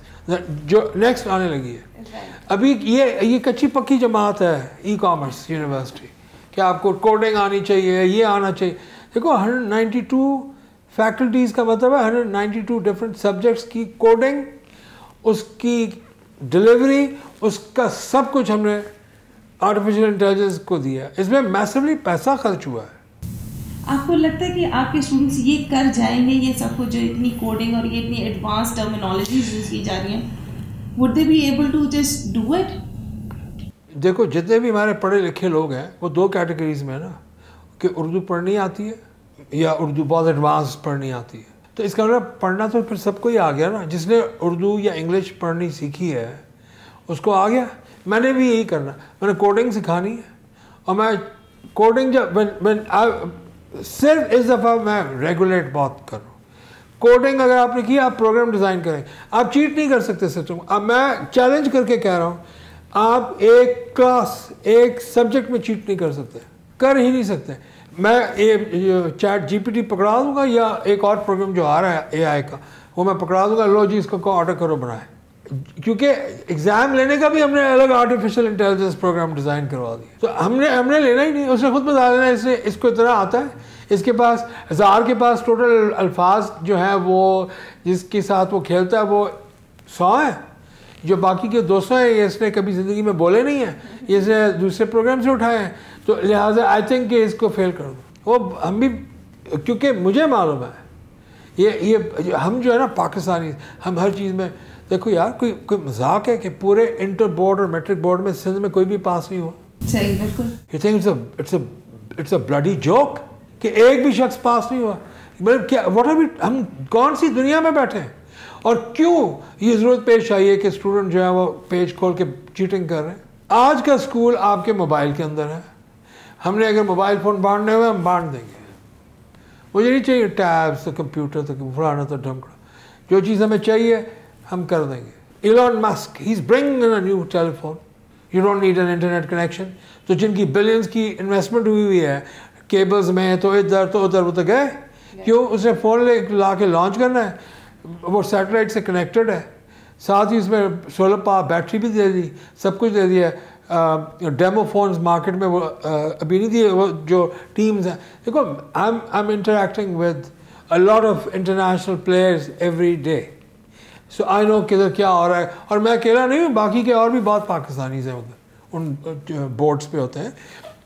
B: جو نیکسٹ آنے لگی ہے۔ ابھی یہ یہ کچی پکی جماعت ہے ای کامرس یونیورسٹی کہ آپ کو کوڈنگ آنی چاہیے یہ آنا چاہیے۔ دیکھو ہنڈریڈ نائنٹی ٹو فیکلٹیز کا مطلب ہے hundred ninety two different subjects کی کوڈنگ اس کی ڈلیوری اس کا سب کچھ ہم نے آرٹیفیشیل انٹیلیجنس کو دیا۔ اس میں میسولی پیسہ خرچ ہوا ہے۔
A: آپ کو لگتا ہے کہ آپ کے اسٹوڈنٹس یہ کر جائیں گے، یہ سب کچھ جو اتنی کوڈنگ اور یہ اتنی ایڈوانس ٹرمینالوجیز یوز کی جا رہی ہیں would they be able to just do it
B: دیکھو، جتنے بھی ہمارے پڑھے لکھے لوگ ہیں، وہ دو کیٹیگریز میں ہیں نا، کہ اردو پڑھنی آتی ہے یا اردو بہت ایڈوانس پڑھنی آتی ہے۔ تو اس کا مطلب پڑھنا تو پھر سب کو ہی آ گیا نا، جس نے اردو یا انگلش پڑھنی سیکھی ہے، اس کو آ گیا۔ میں نے بھی یہی کرنا، میں نے کوڈنگ سکھانی ہے اور میں کوڈنگ جب صرف اس دفعہ میں ریگولیٹ بہت کروں۔ کوڈنگ اگر آپ نے کیا، آپ پروگرام ڈیزائن کریں۔ آپ چیٹ نہیں کر سکتے سسٹم اب میں چیلنج کر کے کہہ رہا ہوں، آپ ایک کلاس ایک سبجیکٹ میں چیٹ نہیں کر سکتے۔ کر ہی نہیں سکتے۔ میں چیٹ جی پی ٹی پکڑا دوں گا یا ایک اور پروگرام جو آ رہا ہے اے آئی کا، وہ میں پکڑا دوں گا۔ لو جی اس کو آرڈر کرو، بنائے۔ کیونکہ ایگزام لینے کا بھی ہم نے الگ آرٹیفیشیل انٹیلیجنس پروگرام ڈیزائن کروا دیا تو ہم نے ہم نے لینا ہی نہیں، اس نے خود بتا دینا اس نے اس کو اتنا آتا ہے۔ اس کے پاس ہزار کے پاس ٹوٹل الفاظ جو ہیں، وہ جس کے ساتھ وہ کھیلتا ہے، وہ سو ہیں۔ جو باقی کے دو سو ہیں، یہ اس نے کبھی زندگی میں بولے نہیں ہیں۔ یہ اس نے دوسرے پروگرام سے اٹھائے ہیں۔ تو لہٰذا آئی تھنک کہ اس کو فیل کر دوں وہ ہم بھی کیونکہ مجھے معلوم ہے یہ یہ ہم جو ہے نا پاکستانی ہم ہر چیز میں دیکھو یار کوئی کوئی مذاق ہے کہ پورے انٹر بورڈ اور میٹرک بورڈ میں سندھ میں کوئی بھی پاس نہیں ہوا؟
A: صحیح بالکل۔
B: اٹس اے بلڈی جوک کہ ایک بھی شخص پاس نہیں ہوا؟ مطلب کیا واٹ آر ہم کون سی دنیا میں بیٹھے ہیں؟ اور کیوں یہ ضرورت پیش آئی ہے کہ اسٹوڈنٹ جو ہے وہ پیج کھول کے چیٹنگ کر رہے ہیں؟ آج کا اسکول آپ کے موبائل کے اندر ہے۔ ہم نے اگر موبائل فون بانٹنے ہوئے ہم بانٹ دیں گے۔ مجھے نہیں چاہیے ٹیبس تو کمپیوٹر تو فلانا تو ڈھمکڑا جو چیز ہمیں چاہیے ہم کر دیں گے۔ Elon Musk he is bring a new telephone you don't need an internet connection تو جن کی بلینس کی انویسٹمنٹ ہوئی ہوئی ہے کیبلز میں تو ادھر تو ادھر وہ تو گئے۔ کیوں؟ اس نے فون لے لا کے لانچ کرنا ہے۔ وہ سیٹلائٹ سے کنیکٹڈ ہے۔ ساتھ ہی اس میں سولر پا بیٹری بھی دے دی سب کچھ دے دیا ڈیمو فونز مارکیٹ میں وہ ابھی نہیں دیے وہ جو ٹیمز ہیں۔ دیکھو I am interacting with lot of international players every day so I know کدھر کیا ہو رہا ہے۔ اور میں اکیلا نہیں ہوں، باقی کے اور بھی بہت پاکستانیز ہیں۔ ان بورڈس پہ ہوتے ہیں۔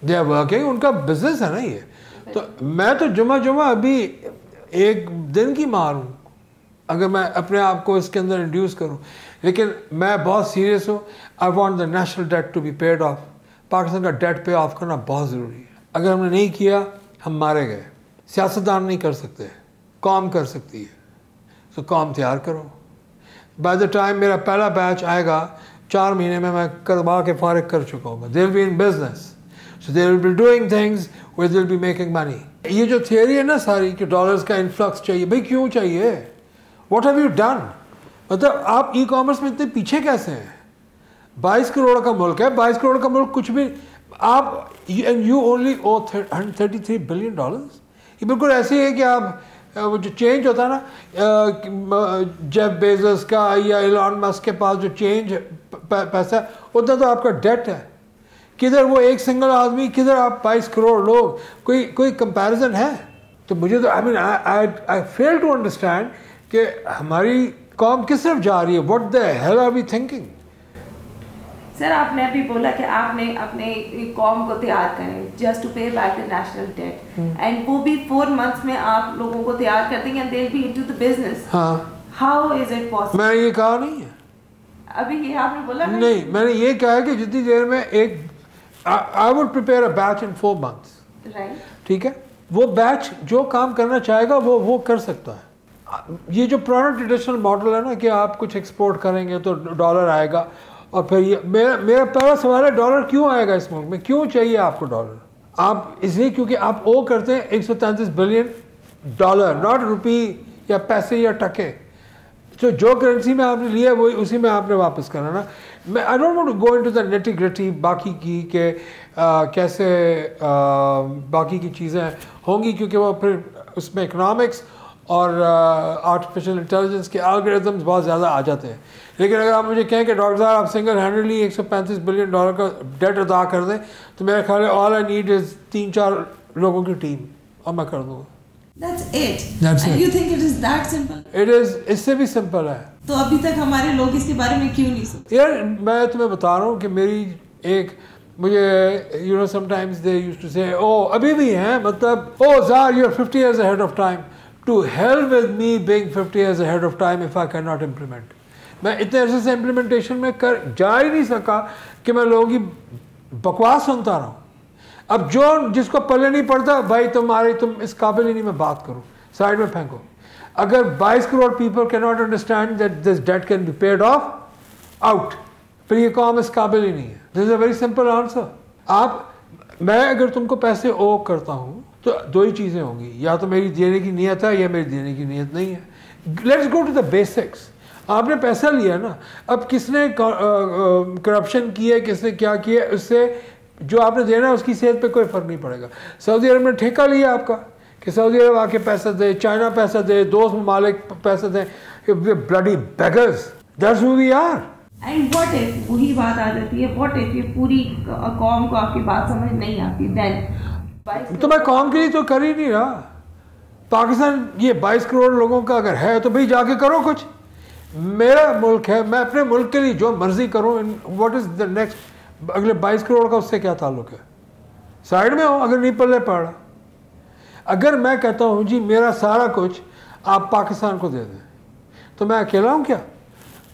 B: دے آر ورکنگ ان کا بزنس ہے نا یہ۔ تو میں تو جمعہ جمعہ ابھی ایک دن کی مار ہوں۔ اگر میں اپنے آپ کو اس کے اندر انڈیوس کروں۔ لیکن میں بہت سیریس ہوں۔ I want the national debt to be paid off Pakistan کا ڈیٹ پے آف کرنا بہت ضروری ہے۔ اگر ہم نے نہیں کیا، ہم مارے گئے۔ سیاستدان نہیں کر سکتے۔ قوم کر سکتی ہے۔ تو قوم تیار کرو۔ بائی دا ٹائم میرا پہلا بیچ آئے گا، چار مہینے میں میں کروا کے فارغ کر چکا ہوں گا۔ They will be in business so they will be doing things ways will be making money یہ جو تھیوری ہے نا ساری کہ ڈالرس کا انفلکس چاہیے، بھائی کیوں چاہیے؟ واٹ ہیو یو ڈن مطلب آپ ای کامرس میں اتنے پیچھے کیسے ہیں؟ بائیس کروڑ کا ملک ہے، بائیس کروڑ کا ملک کچھ بھی، آپ and you only owe thirty three billion dollars یہ بالکل ایسے ہے کہ آپ، وہ جو چینج ہوتا ہے نا جیب بیزس کا یا ایلان مس کے پاس جو چینج پیسہ ہے، اتنا تو آپ کا ڈیٹ ہے۔ کدھر وہ ایک سنگل آدمی، کدھر آپ بائیس کروڑ لوگ؟ کوئی کوئی کمپیریزن ہے؟ تو مجھے تو آئی مین آئی فیل ٹو انڈرسٹینڈ کہ ہماری قوم کس طرف جا رہی ہے؟ What the hell are we thinking
A: sir آپ نے ابھی بولا کہ آپ نے اپنے قوم کو تیار کریں just to pay back the national debt and وہ بھی فور منتھس میں آپ لوگوں کو تیار کر دیں گے they be into the business
B: ہاں۔
A: ہاؤ از اٹ پاسبل
B: میں نے یہ کہا نہیں ہے۔
A: ابھی یہ آپ نے بولا
B: نہیں میں نے یہ کہا ہے کہ جتنی دیر میں ایک I would prepare a batch in four months ٹھیک ہے؟ وہ بیچ جو کام کرنا چاہے گا وہ وہ کر سکتا ہے۔ یہ جو پرانا ٹریڈیشنل ماڈل ہے نا کہ آپ کچھ ایکسپورٹ کریں گے تو ڈالر آئے گا اور پھر یہ میرا میرا پہلا سوال ہے ڈالر کیوں آئے گا اس ملک میں؟ کیوں چاہیے آپ کو ڈالر آپ اس لیے کیونکہ آپ او کرتے ہیں ایک سو تینتیس بلین ڈالر ناٹ روپی یا پیسے یا ٹکے۔ تو جو کرنسی میں آپ نے لیا وہی اسی میں آپ نے واپس کرنا نا۔ میں I don't want go into the nitty gritty باقی کی کہ کیسے باقی کی چیزیں ہوں گی کیونکہ وہ پھر اس میں اکنامکس اور آرٹیفیشل انٹیلیجنس کے الگریزمز بہت زیادہ آ جاتے ہیں۔ لیکن اگر آپ مجھے کہیں کہ ڈاکٹر صاحب آپ سنگل ہینڈلی ایک سو پینتیس بلین ڈالر کا ڈیٹ ادا کر دیں تو میرا خیال ہے آل آئی نیڈ از تین چار لوگوں کی ٹیم اور میں کر دوں گا۔ اس سے بھی سمپل ہے۔
A: تو ابھی تک ہمارے لوگ اس کے بارے میں کیوں نہیں سوچتے
B: یار میں تمہیں بتا رہا ہوں کہ میری ایک مجھے you know sometimes they use to say oh ابھی بھی ہیں مطلب او sir you are fifty years ahead of time to help with me being fifty years ahead of time if I can not implement میں اتنے عرصے سے implementation میں کر جا ہی نہیں سکا کہ میں لوگوں کی بکواس سنتا رہا ہوں اب جو جس کو پلے نہیں پڑتا، بھائی تمہاری تم اس قابل ہی نہیں، میں بات کروں۔ سائڈ میں پھینکو۔ اگر بائیس کروڑ پیپل کی not understand that this debt can be paid off out پھر یہ قوم اس قابل ہی نہیں ہے۔ This is a very simple answer آپ، میں اگر تم کو پیسے او کرتا ہوں تو دو ہی چیزیں ہوں گی، یا تو میری دینے کی نیت ہے یا میری دینے کی نیت نہیں ہے۔ Let's go to the basics آپ نے پیسہ لیا نا، اب کس نے کرپشن کی ہے، کس نے کیا کیا اس سے جو آپ نے دینا ہے، اس کی صحت پہ کوئی فرق نہیں پڑے گا۔ سعودی عرب نے ٹھیکہ لیا آپ کا کہ سعودی عرب آ کے پیسہ دے، چائنا پیسہ دے، دوست ممالک پیسہ دیں bloody beggars that's who we are
A: and what if وہی بات آ جاتی ہے واٹ اف یہ پوری قوم کو آپ کی بات سمجھ نہیں آتی؟ دین
B: تو میں قوم کے لیے تو کر ہی نہیں رہا۔ پاکستان یہ بائیس کروڑ لوگوں کا اگر ہے تو بھائی جا کے کرو کچھ۔ میرا ملک ہے میں اپنے ملک کے لیے جو مرضی کروں واٹ از دا نیکسٹ اگلے بائیس کروڑ کا اس سے کیا تعلق ہے؟ سائڈ میں ہوں اگر نہیں پلے پڑ رہا اگر میں کہتا ہوں جی میرا سارا کچھ آپ پاکستان کو دے دیں۔ تو میں اکیلا ہوں کیا؟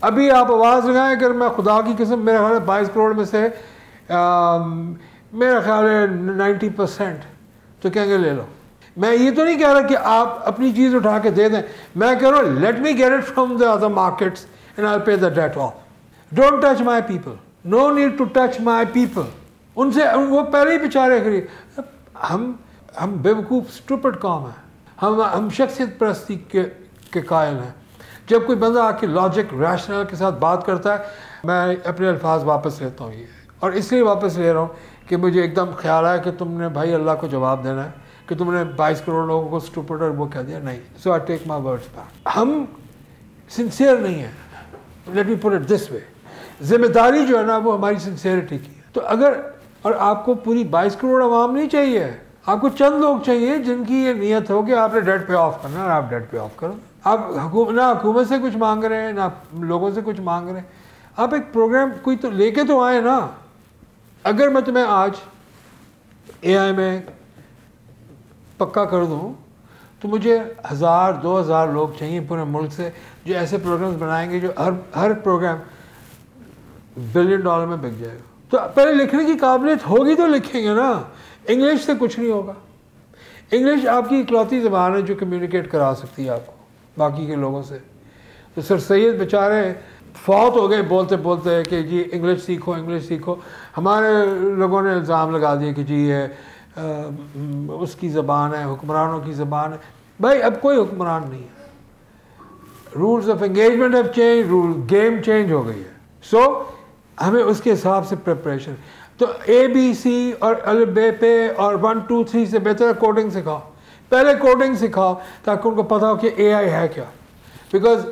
B: ابھی آپ آواز لگائیں اگر میں خدا کی قسم میرا خیال ہے بائیس کروڑ میں سے میرا خیال ہے نائنٹی پرسینٹ تو کہیں گے لے لو۔ میں یہ تو نہیں کہہ رہا کہ آپ اپنی چیز اٹھا کے دے دیں۔ میں کہہ رہا ہوں let me get it from the other markets and I pay the debt off don't touch my people no need to touch my people ان سے وہ پہلے ہی بیچارے خرید ہم ہم بے وقوف اسٹوپڈ قوم ہیں۔ ہم ہم شخصیت پرستی کے کے قائل ہیں۔ جب کوئی بندہ آ کے لاجک ریشنل کے ساتھ بات کرتا ہے، میں اپنے الفاظ واپس لیتا ہوں یہ۔ اور اس لیے واپس لے رہا ہوں کہ مجھے ایک دم خیال آیا کہ تم نے بھائی اللہ کو جواب دینا ہے، کہ تم نے بائیس کروڑ لوگوں کو اسٹوپڈ اور وہ کہہ دیا نہیں۔ So I take my words back ہم سنسیئر نہیں ہیں۔ Let me put it this وے ذمہ داری جو ہے نا وہ ہماری سنسیئرٹی کی ہے۔ تو اگر اور آپ کو پوری بائیس کروڑ عوام نہیں چاہیے، آپ کو چند لوگ چاہیے جن کی یہ نیت ہو کہ آپ نے ڈیٹ پے آف کرنا اور آپ ڈیٹ پے آف کرو۔ آپ حکومت، نہ حکومت سے کچھ مانگ رہے ہیں، نہ لوگوں سے کچھ مانگ رہے ہیں۔ آپ ایک پروگرام کوئی تو لے کے تو آئے نا۔ اگر میں تمہیں آج اے آئی میں پکا کر دوں، تو مجھے ہزار، دو ہزار لوگ چاہیے پورے ملک سے جو ایسے پروگرامز بنائیں گے جو ہر ہر پروگرام بلین ڈالر میں بک جائے گا۔ تو پہلے لکھنے کی قابلیت ہوگی تو لکھیں گے نا۔ انگلش سے کچھ نہیں ہوگا۔ انگلش آپ کی اکلوتی زبان ہے جو کمیونیکیٹ کرا سکتی ہے آپ کو، باقی کے لوگوں سے۔ تو سر سید بیچارے فوت ہو گئے، بولتے بولتے کہ جی انگلش سیکھو انگلش سیکھو۔ ہمارے لوگوں نے الزام لگا دیا کہ جی یہ اس کی زبان ہے، حکمرانوں کی زبان ہے۔ بھائی، اب کوئی حکمران نہیں ہے۔ Rules of engagement have change rule game change ہو گئی ہے۔ سو ہمیں اس کے حساب سے پریپریشن تو اے بی سی اور البے پے اور ون ٹو تھری سے بہتر کوڈنگ سکھاؤ۔ پہلے کوڈنگ سکھاؤ تاکہ ان کو پتا ہو کہ اے آئی ہے کیا۔ بیکاز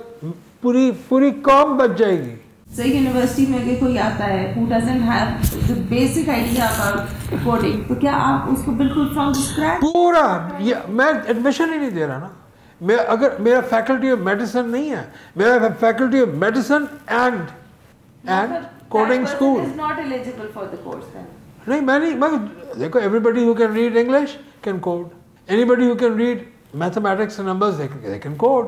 B: پوری پوری قوم بچ جائے گی۔
A: یونیورسٹی میں اگر کوئی آتا ہے who doesn't have the basic idea about coding تو کیا آپ اس کو بالکل
B: پورا میں ایڈمیشن ہی نہیں دے رہا نا۔ میں اگر میرا فیکلٹی آف میڈیسن نہیں ہے میرا faculty of medicine and and coding school
A: not eligible for the course then.
B: نہیں میں نہیں میں دیکھو everybody who can read English can code anybody who can read mathematics numbers they can code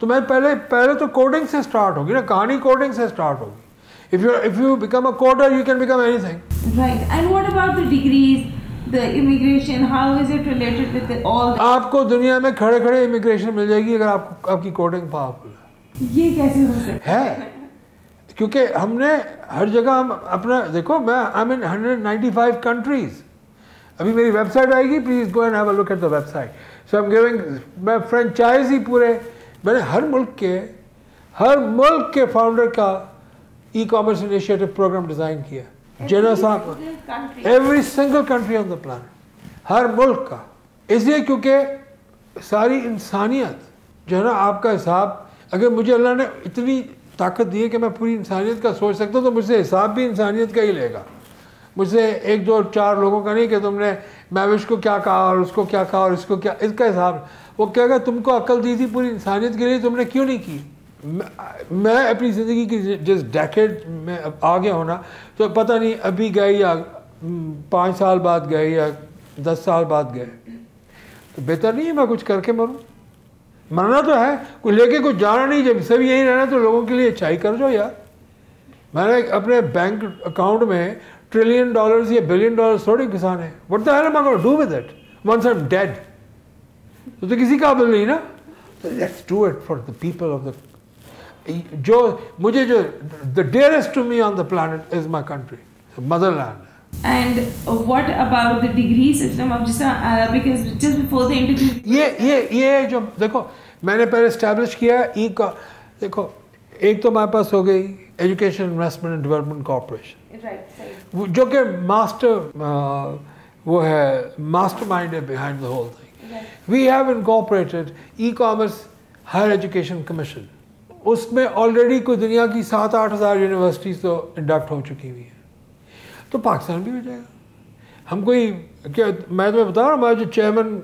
B: تو میں پہلے پہلے تو کوڈنگ سے اسٹارٹ ہوگی نا کہانی کوڈنگ سے اسٹارٹ ہوگی۔ You if you become a coder you can become anything
A: right. And what about the degrees the immigration? How is it related with the, all the
B: آپ کو دنیا میں کھڑے کھڑے امیگریشن مل جائے گی اگر آپ آپ کی کوڈنگ پاورفل ہے
A: یہ کیسے ہو سکتا
B: ہے؟ کیونکہ ہم نے ہر جگہ ہم اپنا دیکھو میں I mean hundred ninety five countries ابھی میری ویب سائٹ آئے گی please go and have a look at the website so I'm giving میں فرینچائز ہی پورے میں نے ہر ملک کے ہر ملک کے فاؤنڈر کا e commerce initiative programme design کیا Jinnah Sahib every single country on the planet ہر ملک کا۔ اس لیے کیونکہ ساری انسانیت جو ہے نا آپ کا حساب اگر مجھے اللہ نے اتنی طاقت دی ہے کہ میں پوری انسانیت کا سوچ سکتا ہوں تو مجھ سے حساب بھی انسانیت کا ہی لے گا۔ مجھ سے ایک دو چار لوگوں کا نہیں کہ تم نے میوش کو کیا کہا اور اس کو کیا کہا اور اس کو کیا اس کا حساب۔ وہ کہے گا تم کو عقل دی تھی پوری انسانیت کے لیے، تم نے کیوں نہیں کی؟ میں- اپنی زندگی کی جس ڈیکیڈ میں آگے ہونا، تو پتہ نہیں ابھی گئے یا پانچ سال بعد گئے یا دس سال بعد گئے۔ تو بہتر نہیں ہے میں کچھ کر کے مروں؟ مرنا تو ہے کوئی لے کے کچھ جانا نہیں، جب سب یہی رہنا تو لوگوں کے لیے اچھائی کر جو یار۔ میں نے اپنے بینک اکاؤنٹ میں ٹریلین ڈالرز یا بلین ڈالرز تھوڑی کسانے۔ What the hell am do with it once I am dead تو تو کسی قابل نہیں نا؟ Let's do it for the people of the جو مجھے جو the dearest to me on the planet is my country motherland
A: and what about the degree system of just because just before the interview
B: یہ یہ یہ جو دیکھو میں نے پہلے اسٹیبلش کیا ای کا دیکھو ایک تو ہمارے پاس ہو گئی education investment and development corporation جو کہ ماسٹر وہ ہے ماسٹر مائنڈ ہے behind the whole thing we have incorporated e commerce higher education commission اس میں آلریڈی کوئی دنیا کی سات آٹھ ہزار یونیورسٹیز تو انڈکٹ ہو چکی ہوئی ہیں تو پاکستان بھی ہو جائے گا ہم کوئی کیا میں تمہیں بتا رہا ہوں ہمارے جو چیئرمین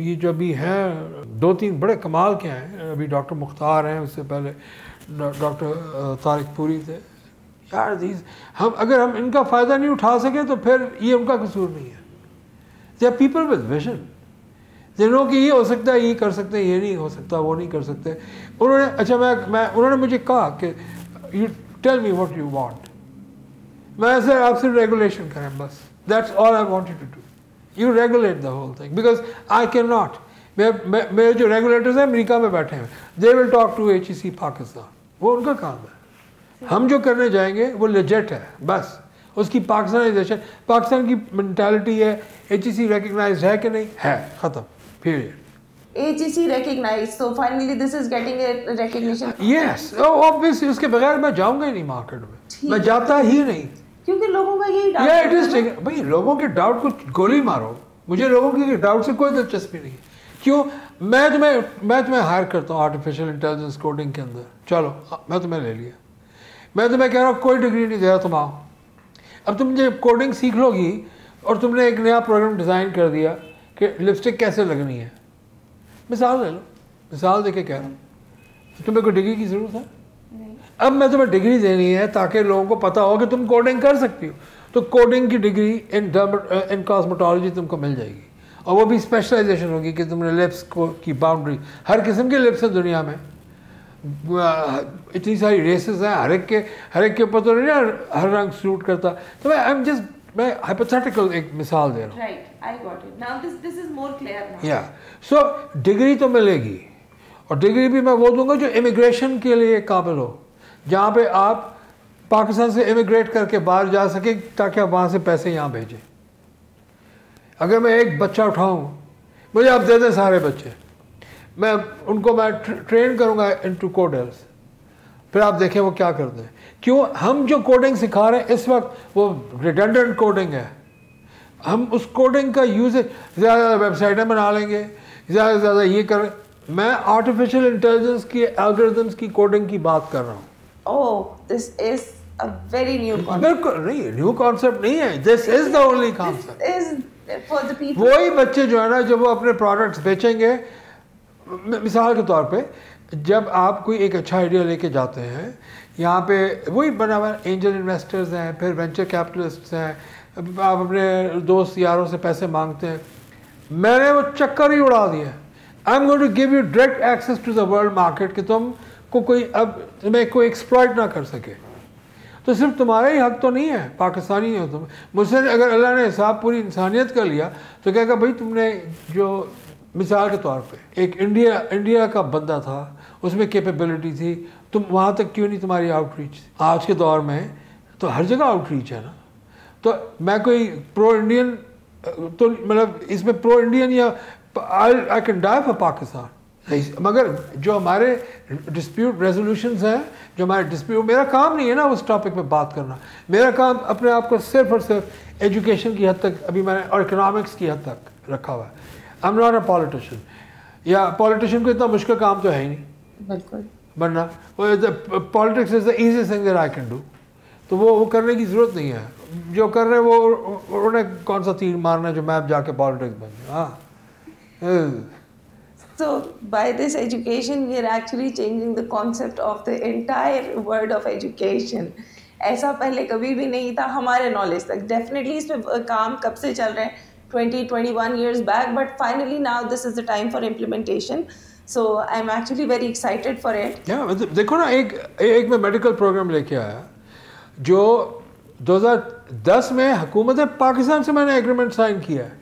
B: یہ جو ابھی ہیں دو تین بڑے کمال کے ہیں ابھی ڈاکٹر مختار ہیں اس سے پہلے ڈاکٹر طارق پوری تھے یار دیز ہم اگر ہم ان کا فائدہ نہیں اٹھا سکیں تو پھر یہ ان کا قصور نہیں ہے they are people with vision جنہوں کہ یہ ہو سکتا ہے، یہ کر سکتے ہیں، یہ نہیں ہو سکتا، وہ نہیں کر سکتے۔ انہوں نے اچھا میں میں، انہوں نے مجھے کہا کہ you tell me what you want میں سر آپ سے ریگولیشن کریں، بس۔ That's all I want to do you regulate the whole thing because I can not میرے جو ریگولیٹرز ہیں، امریکہ میں بیٹھے ہیں۔ They will talk to H E C Pakistan وہ ان کا کام ہے۔ ہم جو کرنے جائیں گے، وہ لیجٹ ہے۔ بس۔ اس کی پاکستانائزیشن پاکستان کی مینٹالٹی ہے۔ ایچ ای سی ریکگنائز ہے کہ نہیں؟ ہے۔ ختم۔ Period
A: HEC recognized so finally this is getting a recognition.
B: Yes obvious اس کے بغیر میں جاؤں گا ہی نہیں مارکیٹ میں میں جاتا ہی نہیں
A: کیونکہ لوگوں کا یہی
B: یا اٹ از بھائی لوگوں کے ڈاؤٹ کو گولی مارو مجھے لوگوں کے ڈاؤٹ سے کوئی دلچسپی نہیں کیوں میں تمہیں میں تمہیں ہائر کرتا ہوں آرٹیفیشیل انٹیلیجنس کوڈنگ کے اندر چلو میں تمہیں لے لیا میں تمہیں کہہ رہا ہوں کوئی ڈگری نہیں دے رہا تم آؤ اب تم جب کوڈنگ سیکھ لو گی اور تم نے ایک نیا پروگرام ڈیزائن کر دیا کہ لپسٹک کیسے لگنی ہے؟ مثال لے لو مثال دے کے کہہ رہا ہوں۔ تمہیں کوئی ڈگری کی ضرورت ہے؟ اب میں تمہیں ڈگری دینی ہے تاکہ لوگوں کو پتا ہو کہ تم کوڈنگ کر سکتی ہو۔ تو کوڈنگ کی ڈگری ان ان کاسمیٹالوجی تم کو مل جائے گی۔ اور وہ بھی اسپیشلائزیشن ہوگی کہ تم نے لپس کو کی باؤنڈری ہر قسم کے لپس ہیں دنیا میں۔ اتنی ساری ریسز ہیں ہر ایک کے ہر ایک کے اوپر تو نہیں ہر رنگ سوٹ کرتا۔ تو میں ایم جسٹ میں ہائپوتھیٹیکل ایک مثال دے رہا ہوں. یا سو ڈگری تو ملے گی۔ اور ڈگری بھی میں وہ دوں گا جو امیگریشن کے لیے قابل ہو۔ جہاں پہ آپ پاکستان سے امیگریٹ کر کے باہر جا سکیں تاکہ آپ وہاں سے پیسے یہاں بھیجیں۔ اگر میں ایک بچہ اٹھاؤں مجھے آپ دے دیں سارے بچے۔ میں ان کو میں ٹرین کروں گا انٹو کوڈرس پھر آپ دیکھیں وہ کیا کرتے ہیں۔ کیوں؟ ہم جو کوڈنگ سکھا رہے ہیں اس وقت وہ ریڈنڈنٹ کوڈنگ ہے۔ ہم اس کوڈنگ کا یوز زیادہ زیادہ ویب سائٹیں بنا لیں گے زیادہ سے زیادہ یہ کریں میں آرٹیفیشیل انٹیلیجنس کی الگریدمس کی کوڈنگ کی بات کر رہا ہوں۔
A: Oh.
B: بالکل نہیں نیو کانسیپٹ نہیں ہے۔ This is the only concept. وہی بچے جو ہے نا جب وہ اپنے پروڈکٹس بیچیں گے۔ مثال کے طور پہ جب آپ کوئی ایک اچھا آئیڈیا لے کے جاتے ہیں، یہاں پہ وہی بنا ہوا اینجل انویسٹرز ہیں، پھر وینچر کیپٹلسٹس ہیں، آپ اپنے دوست یاروں سے پیسے مانگتے ہیں۔ میں نے وہ چکر ہی اڑا دیا۔ I am going to give you direct access to the world market کہ تم کو کوئی اب تمہیں کوئی ایکسپلائٹ نہ کر سکے۔ تو صرف تمہارا ہی حق تو نہیں ہے، پاکستانی ہو تم۔ مجھ سے اگر اللہ نے حساب پوری انسانیت کا لیا تو کہے گا بھائی تم نے جو مثال کے طور پہ ایک انڈیا انڈیا کا بندہ تھا۔ اس میں کیپیبلٹی تھی۔ تم وہاں تک کیوں نہیں تمہاری آؤٹ ریچ آج کے دور میں تو ہر جگہ آؤٹ ریچ ہے نا۔ تو میں کوئی پرو انڈین تو مطلب اس میں پرو انڈین یا I can die for Pakistan مگر جو ہمارے ڈسپیوٹ ریزولوشنز ہیں، جو ہمارے ڈسپیوٹ میرا کام نہیں ہے نا اس ٹاپک پہ بات کرنا۔ میرا کام اپنے آپ کو صرف اور صرف ایجوکیشن کی حد تک، ابھی میں نے اور اکنامکس کی حد تک رکھا ہوا ہے۔ ایم ناٹ اے پالیٹیشین یا پالیٹیشین کو اتنا مشکل کام تو ہے ہی نہیں۔
A: بالکل۔
B: بننا politics is the easy thing that I can do تو وہ وہ کرنے کی ضرورت نہیں ہے۔ جو کر رہے وہ انہیں کون سا تیر مارنا ہے جو میں اب جا کے پالیٹکس بن ہاں۔
A: So by this education, we are actually changing the concept of the entire word of education. ایسا پہلے کبھی بھی نہیں تھا ہمارے نالج تک۔ ڈیفینیٹلی اس پہ کام کب سے چل رہے ہیں؟ Twenty twenty one years back but finally now this is the time for implementation so I am actually very excited for it
B: دیکھو نا ایک ایک میں میڈیکل پروگرام لے کے آیا جو دو ہزار دس میں حکومت پاکستان سے میں نے ایگریمنٹ سائن کیا ہے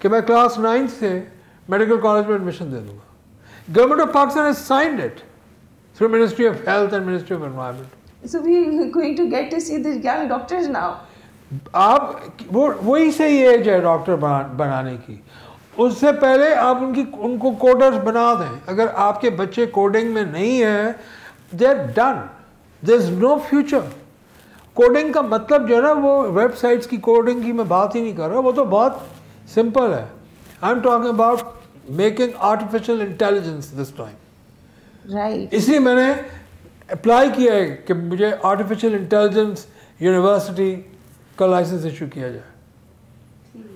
B: کہ میں کلاس نائنتھ سے میڈیکل کالج میں ایڈمیشن دے دوں گا government of Pakistan has signed it through ministry of health and ministry of environment
A: So we are going to get to see the young doctors now.
B: آپ وہ وہی صحیح age ہے doctor بنانے کی اس سے پہلے آپ ان کی ان کو کوڈرز بنا دیں۔ اگر آپ کے بچے کوڈنگ میں نہیں ہیں they are done there is no future coding کا مطلب جو ہے نا وہ ویب سائٹس کی کوڈنگ کی میں بات ہی نہیں کر رہا وہ تو بہت سمپل ہے۔ I am talking about making artificial intelligence this time. اس لیے میں نے اپلائی کیا ہے کہ مجھے آرٹیفیشیل انٹیلیجنس یونیورسٹی کا لائسنس ایشو کیا جائے۔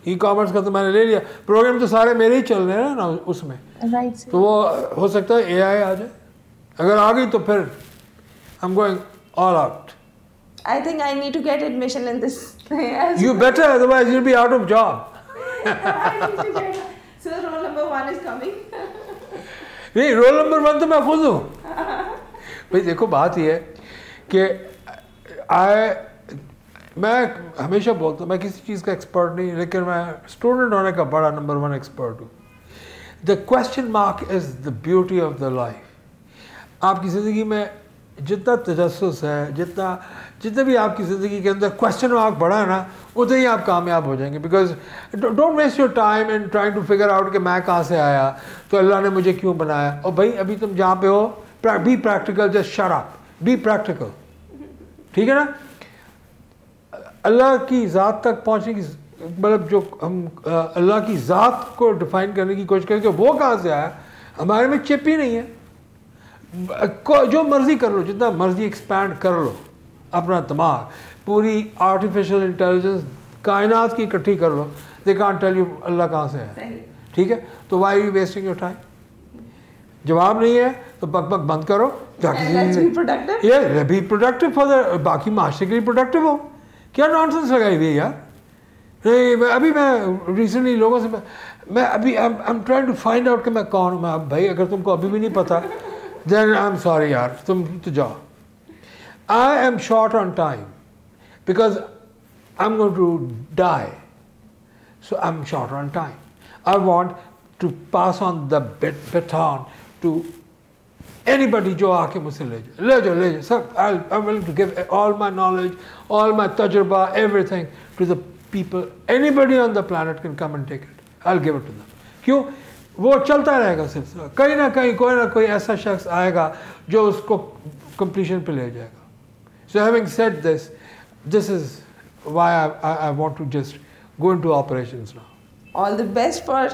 B: ای کامرس کا تو میں نے لے لیا پروگرام تو سارے میرے ہی چل رہے ہیں نا اس میں. تو وہ ہو سکتا ہے اے آئی آ جائے اگر آ گئی تو پھر ہم going all out
A: think I need to get admission in this. as
B: you better otherwise you be out of job
A: So roll number one is coming.
B: نہیں رول نمبر ون تو میں خود ہوں بھائی دیکھو بات یہ ہے کہ آئے میں ہمیشہ بولتا ہوں، میں کسی چیز کا ایکسپرٹ نہیں، لیکن میں اسٹوڈنٹ ہونے کا بڑا نمبر ون ایکسپرٹ ہوں۔ The question mark is the beauty of the life آپ کی زندگی میں جتنا تجسس ہے، جتنا جتنا بھی آپ کی زندگی کے اندر کوشچن مارک بڑا ہے نا، اتنے ہی آپ کامیاب ہو جائیں گے۔ Because don't waste your time and trying to figure out کہ میں کہاں سے آیا، تو اللہ نے مجھے کیوں بنایا؟ اور بھائی، ابھی تم جہاں پہ ہو بی پریکٹیکل جسٹ شر اپ بی پریکٹیکل ٹھیک ہے نا؟ اللہ کی ذات تک پہنچنے کی مطلب جو ہم اللہ کی ذات کو ڈیفائن کرنے کی کوشش کریں کہ وہ کہاں سے آیا؟ ہمارے میں چپ ہی نہیں ہے۔ جو مرضی کر لو جتنا مرضی ایکسپینڈ کر لو اپنا دماغ پوری آرٹیفیشل انٹیلیجنس کائنات کی اکٹھی کر لو۔ دے کان ٹیل یو اللہ کہاں سے ہے ٹھیک ہے؟ تو why you wasting your time جواب نہیں ہے تو بک بک بند کرو۔ دا باقی معاشرے کے لیے پروڈکٹیو ہو۔ کیا نان سینس لگائی ہوئی ہے یار؟ نہیں ابھی میں ریسنٹلی لوگوں سے میں ابھی am trying to find out کہ میں کون ہوں۔ میں بھائی، اگر تم کو ابھی بھی نہیں پتا دین آئی ایم سوری یار، تم تو جاؤ۔ I am short on time because I am going to die so I am short on time I want to pass on the baton to جو آ کے مجھ سے لے جائے لے جاؤ لے جاؤ سب I willing to give all my knowledge all my تجربہ everything to the people anybody on the planet can come and take it I give it to them کیوں وہ چلتا رہے گا سلسلہ کہیں نہ کہیں کوئی نہ کوئی ایسا شخص آئے گا جو اس کو کمپلیشن پہ لے جائے گا so having set this this is why I want to just go into operations نا
A: All the best for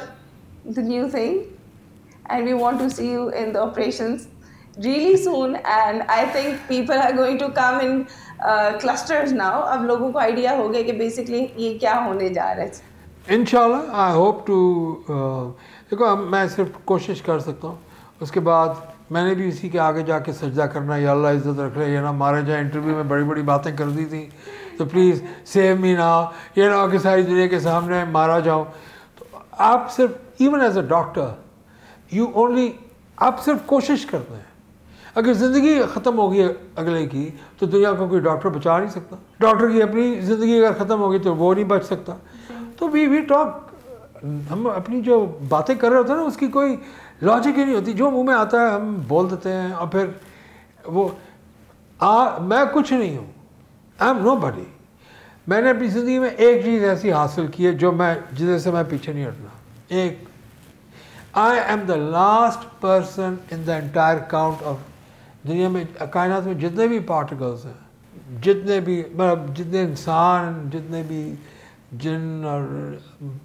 A: the new thing. And we want to see you in the operations. Really soon and I think people are going to come in uh, clusters now. اب لوگوں کو idea ہو گیا کہ basically یہ کیا ہونے جا رہا ہے
B: انشاءاللہ آئی ہوپ ٹو دیکھو میں صرف کوشش کر سکتا ہوں اس کے بعد میں نے بھی اسی کے آگے جا کے سجدہ کرنا یا اللہ عزت رکھ رہے یہ نہ مارے جائیں انٹرویو میں بڑی بڑی باتیں کر دی تھیں تو پلیز سیو می نہ یہ نہ ہو کہ ساری دنیا کے سامنے مارا جاؤں تو آپ صرف even as a doctor you only آپ صرف کوشش کرتے ہیں اگر زندگی ختم ہوگی اگلے کی، تو دنیا کو کوئی ڈاکٹر بچا نہیں سکتا۔ ڈاکٹر کی اپنی زندگی اگر ختم ہوگی تو وہ نہیں بچ سکتا۔ تو وی وی ٹاک ہم اپنی جو باتیں کر رہے ہوتے ہیں نا، اس کی کوئی لاجک ہی نہیں ہوتی۔ جو منہ میں آتا ہے، ہم بول دیتے ہیں اور پھر وہ، آ، میں کچھ نہیں ہوں۔ آئی ایم نو بڈی میں نے اپنی زندگی میں ایک چیز ایسی حاصل کی ہے جو میں جسے سے میں پیچھے نہیں ہٹنا۔ ایک I am the last person in the entire count of دنیا میں کائنات میں جتنے بھی پارٹیکلس ہیں، جتنے بھی مطلب جتنے انسان، جتنے بھی جن اور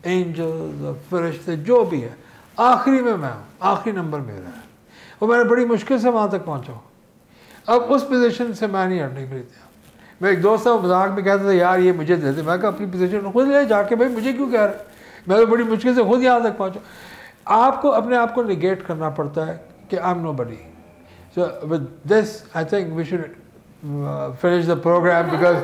B: اینجلز اور فرشتے، جو بھی ہے آخری میں میں ہوں، آخری نمبر میرا ہے۔ اور میں نے بڑی مشکل سے وہاں تک پہنچا ہوں۔ اب اس پوزیشن سے میں نہیں ہٹنے کے لیے تھا میں ایک دوست تھا مذاق میں کہتا تھا، یار، یہ مجھے دے دے۔ میں کہا، اپنی پوزیشن خود لے جا کے بھائی، مجھے کیوں کہہ رہا میں تو بڑی مشکل سے خود یہاں تک پہنچا۔ آپ کو اپنے آپ کو نگیٹ کرنا پڑتا ہے کہ I am nobody So with this, I think we should uh, finish the program because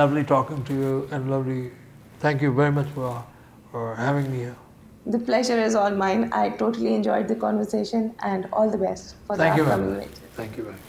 B: lovely talking to you and lovely thank you very much for, for having me here.
A: The pleasure is all mine. I totally enjoyed the conversation and all the best for
B: thank
A: the upcoming
B: much. Thank you very much.